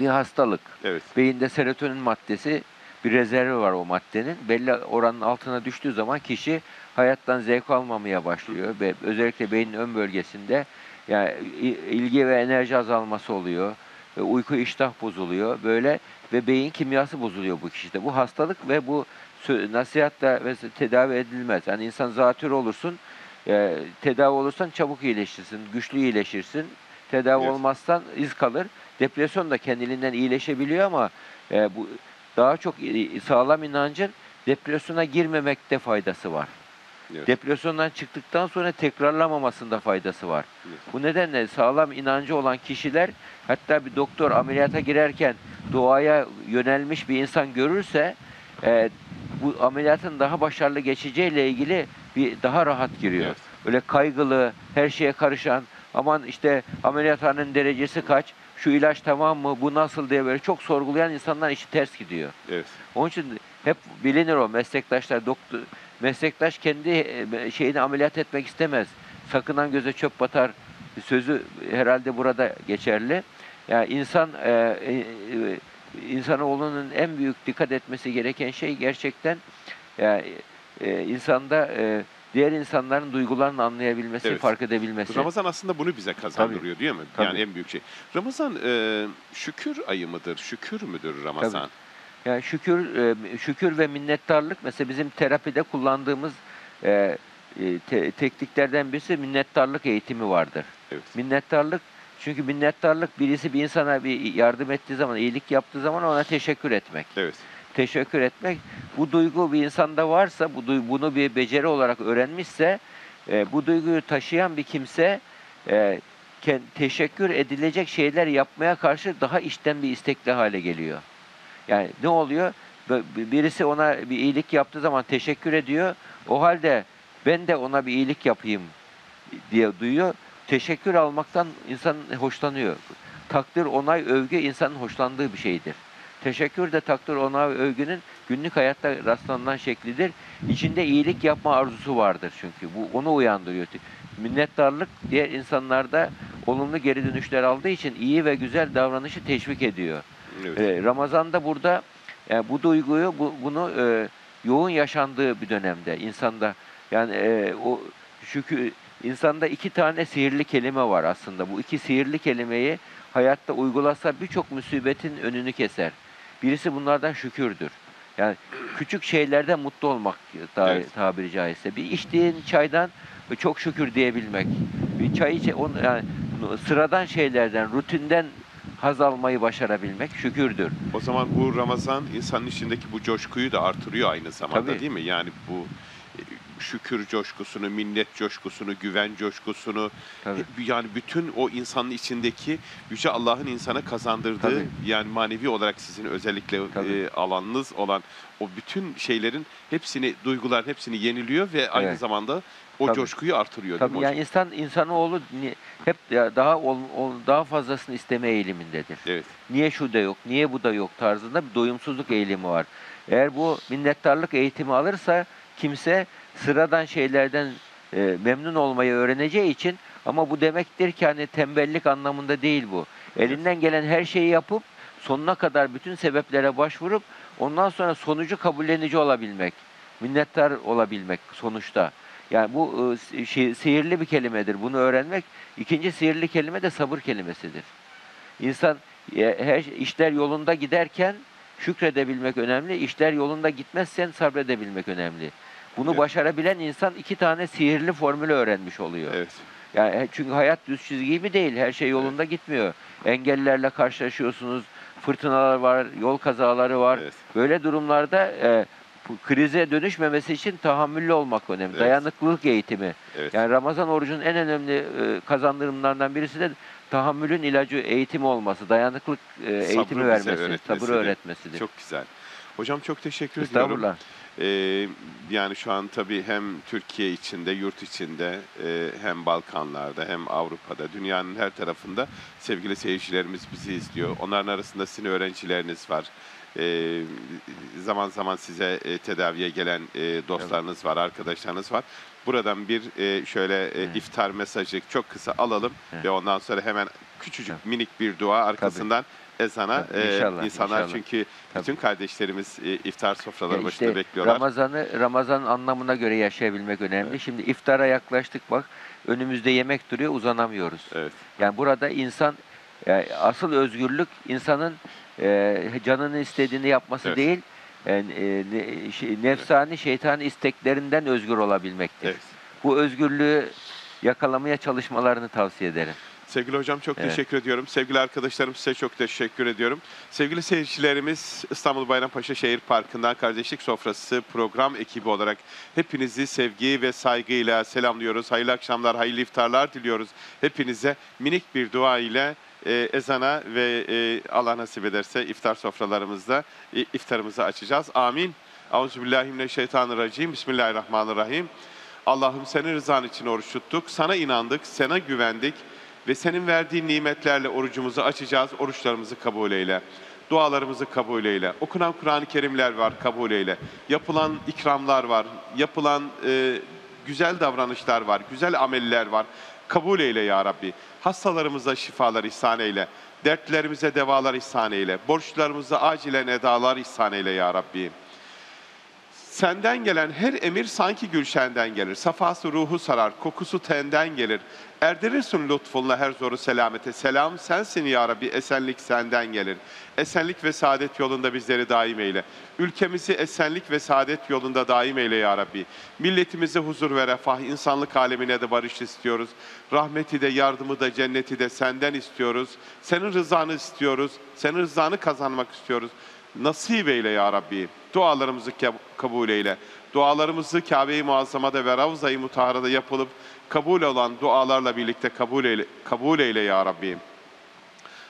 B: bir hastalık.
A: Evet.
B: Beyinde serotonin maddesi bir rezervi var o maddenin. Belli oranın altına düştüğü zaman kişi hayattan zevk almamaya başlıyor ve özellikle beynin ön bölgesinde yani ilgi ve enerji azalması oluyor. Ve uyku iştah bozuluyor böyle ve beyin kimyası bozuluyor bu kişide. Bu hastalık ve bu nasihatla ve tedavi edilmez. Yani insan zatürre olursun, e, tedavi olursan çabuk iyileşirsin, güçlü iyileşirsin. Tedavi
A: Evet.
B: olmazsan iz kalır. Depresyon da kendiliğinden iyileşebiliyor ama e, bu daha çok sağlam inancın depresyona girmemekte faydası var.
A: Evet.
B: Depresyondan çıktıktan sonra tekrarlamamasında faydası var.
A: Evet.
B: Bu nedenle sağlam inancı olan kişiler hatta bir doktor ameliyata girerken doğaya yönelmiş bir insan görürse e, bu ameliyatın daha başarılı geçeceğiyle ilgili bir daha rahat giriyor.
A: Evet.
B: Öyle kaygılı, her şeye karışan, aman işte ameliyathanenin derecesi kaç, şu ilaç tamam mı, bu nasıl diye böyle çok sorgulayan insanlar işi ters gidiyor.
A: Evet.
B: Onun için hep bilinir o meslektaşlar, doktor, meslektaş kendi e, şeyini ameliyat etmek istemez. Sakınan göze çöp batar sözü herhalde burada geçerli. Yani insan e, e, e, insanoğlunun en büyük dikkat etmesi gereken şey gerçekten yani, e, insanda e, diğer insanların duygularını anlayabilmesi,
A: Evet.
B: fark edebilmesi.
A: Ramazan aslında bunu bize kazandırıyor değil mi?
B: Tabii.
A: Yani en büyük şey. Ramazan e, şükür ayı mıdır? Şükür müdür Ramazan?
B: Yani şükür e, şükür ve minnettarlık mesela bizim terapide kullandığımız e, e, te- tekniklerden birisi minnettarlık eğitimi vardır.
A: Evet.
B: Minnettarlık çünkü minnettarlık birisi bir insana bir yardım ettiği zaman, iyilik yaptığı zaman ona teşekkür etmek.
A: Evet.
B: Teşekkür etmek. Bu duygu bir insanda varsa, bu bunu bir beceri olarak öğrenmişse, e, bu duyguyu taşıyan bir kimse e, teşekkür edilecek şeyler yapmaya karşı daha içten bir istekli hale geliyor. Yani ne oluyor? Birisi ona bir iyilik yaptığı zaman teşekkür ediyor. O halde ben de ona bir iyilik yapayım diye duyuyor. Teşekkür almaktan insan hoşlanıyor. Takdir, onay, övgü insanın hoşlandığı bir şeydir. Teşekkür de takdir, onay, övgünün günlük hayatta rastlanan şeklidir. İçinde iyilik yapma arzusu vardır çünkü. Bu onu uyandırıyor. Minnettarlık diğer insanlarda olumlu geri dönüşler aldığı için iyi ve güzel davranışı teşvik ediyor.
A: Evet.
B: Ee, Ramazan'da burada yani bu duyguyu bu, bunu e, yoğun yaşandığı bir dönemde insanda yani e, o şükür insanda iki tane sihirli kelime var aslında. Bu iki sihirli kelimeyi hayatta uygulasa birçok musibetin önünü keser. Birisi bunlardan şükürdür. Yani küçük şeylerden mutlu olmak ta-
A: Evet.
B: tabiri caizse. Bir içtiğin çaydan çok şükür diyebilmek. Bir çay içe, on, yani sıradan şeylerden, rutinden haz almayı başarabilmek şükürdür.
A: O zaman bu Ramazan insanın içindeki bu coşkuyu da artırıyor aynı zamanda
B: Tabii.
A: değil mi? Yani bu şükür coşkusunu, minnet coşkusunu, güven coşkusunu,
B: Tabii.
A: yani bütün o insanın içindeki Yüce Allah'ın insana kazandırdığı
B: Tabii.
A: yani manevi olarak sizin özellikle
B: Tabii.
A: e, alanınız olan o bütün şeylerin hepsini, duyguların hepsini yeniliyor ve aynı
B: Evet.
A: zamanda o
B: Tabii.
A: coşkuyu artırıyor
B: Tabii
A: değil mi
B: yani
A: hocam?
B: insan insanoğlu hep daha daha fazlasını isteme eğilimindedir.
A: Evet.
B: Niye şu da yok, niye bu da yok tarzında bir doyumsuzluk eğilimi var. Eğer bu minnettarlık eğitimi alırsa kimse sıradan şeylerden e, memnun olmayı öğreneceği için ama bu demektir ki hani tembellik anlamında değil bu. Elinden gelen her şeyi yapıp sonuna kadar bütün sebeplere başvurup ondan sonra sonucu kabullenici olabilmek, minnettar olabilmek sonuçta. Yani bu e, şey, sihirli bir kelimedir. Bunu öğrenmek. İkinci sihirli kelime de sabır kelimesidir. İnsan e, her işler yolunda giderken şükredebilmek önemli. İşler yolunda gitmezsen sabredebilmek önemli. Bunu
A: Evet.
B: başarabilen insan iki tane sihirli formülü öğrenmiş oluyor.
A: Evet.
B: Yani he- çünkü hayat düz çizgi gibi değil. Her şey yolunda gitmiyor. Engellerle karşılaşıyorsunuz. Fırtınalar var, yol kazaları var.
A: Evet.
B: Böyle durumlarda e, krize dönüşmemesi için tahammüllü olmak önemli.
A: Evet.
B: Dayanıklılık eğitimi.
A: Evet.
B: Yani Ramazan orucunun en önemli e, kazandırımlarından birisi de tahammülün ilacı eğitimi olması, dayanıklık e, eğitimi vermesi,
A: öğretmesi
B: sabır öğretmesidir.
A: Çok güzel. Hocam çok teşekkür ediyorum.
B: Estağfurullah.
A: Ee, yani şu an tabii hem Türkiye içinde, yurt içinde, e, hem Balkanlarda, hem Avrupa'da, dünyanın her tarafında sevgili seyircilerimiz bizi izliyor. Onların arasında sizin öğrencileriniz var. Ee, zaman zaman size e, tedaviye gelen e, dostlarınız var, arkadaşlarınız var. Buradan bir e, şöyle e, iftar mesajı çok kısa alalım
B: Evet.
A: ve ondan sonra hemen küçücük minik bir dua arkasından ezana
B: Tabii,
A: e,
B: inşallah,
A: insanlar
B: inşallah.
A: çünkü
B: Tabii.
A: bütün kardeşlerimiz e, iftar sofraları
B: Ya
A: başında
B: işte
A: bekliyorlar.
B: Ramazan'ı Ramazan anlamına göre yaşayabilmek önemli. Şimdi iftara yaklaştık bak. Önümüzde yemek duruyor, uzanamıyoruz.
A: Evet.
B: Yani burada insan yani asıl özgürlük insanın e, canının istediğini yapması
A: Evet.
B: değil, yani, e, ne- şey- nefsani, şeytani isteklerinden özgür olabilmektir.
A: Evet.
B: Bu özgürlüğü yakalamaya çalışmalarını tavsiye ederim.
A: Sevgili hocam çok
B: Evet.
A: teşekkür ediyorum. Sevgili arkadaşlarım size çok teşekkür ediyorum. Sevgili seyircilerimiz İstanbul Bayrampaşa Şehir Parkı'ndan Kardeşlik Sofrası program ekibi olarak hepinizi sevgi ve saygıyla selamlıyoruz. Hayırlı akşamlar, hayırlı iftarlar diliyoruz. Hepinize minik bir dua ile e, ezana ve e, Allah nasip ederse iftar sofralarımızda e, iftarımızı açacağız. Amin. Euzubillahimineşşeytanirracim. Bismillahirrahmanirrahim. Allah'ım senin rızan için oruç tuttuk. Sana inandık, sana güvendik ve senin verdiğin nimetlerle orucumuzu açacağız. Oruçlarımızı kabul eyle. Dualarımızı kabul eyle. Okunan Kur'an-ı Kerimler var, kabul eyle. Yapılan ikramlar var, yapılan e, güzel davranışlar var, güzel ameller var. Kabul eyle ya Rabbi. Hastalarımıza şifalar ihsan eyle. Dertlerimize devalar ihsan eyle. Borçlarımıza acilen edalar ihsan eyle ya Rabbi. Senden gelen her emir sanki gülşenden gelir. Safası ruhu sarar, kokusu tenden gelir. Erdirirsin lütfunla her zoru selamete. Selam sensin ya Rabbi, esenlik senden gelir. Esenlik ve saadet yolunda bizleri daim eyle. Ülkemizi esenlik ve saadet yolunda daim eyle ya Rabbi. Milletimize huzur ve refah, insanlık alemine de barış istiyoruz. Rahmeti de, yardımı da, cenneti de senden istiyoruz. Senin rızanı istiyoruz. Senin rızanı kazanmak istiyoruz. Nasip eyle ya Rabbi. Dualarımızı kab- kabul eyle. Dualarımızı Kabe-i Muazzama'da ve Ravza-i Mutahara'da yapılıp kabul olan dualarla birlikte kabul eyle, kabul eyle ya Rabbi.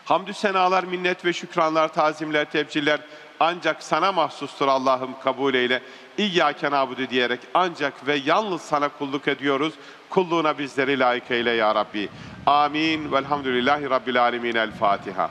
A: Hamdü senalar, minnet ve şükranlar, tazimler, tebciller ancak sana mahsustur Allah'ım kabul eyle. İyyâke nâbudu diyerek ancak ve yalnız sana kulluk ediyoruz. Kulluğuna bizleri layık eyle ya Rabbi. Amin. Velhamdülillahi Rabbil alemin. El Fatiha.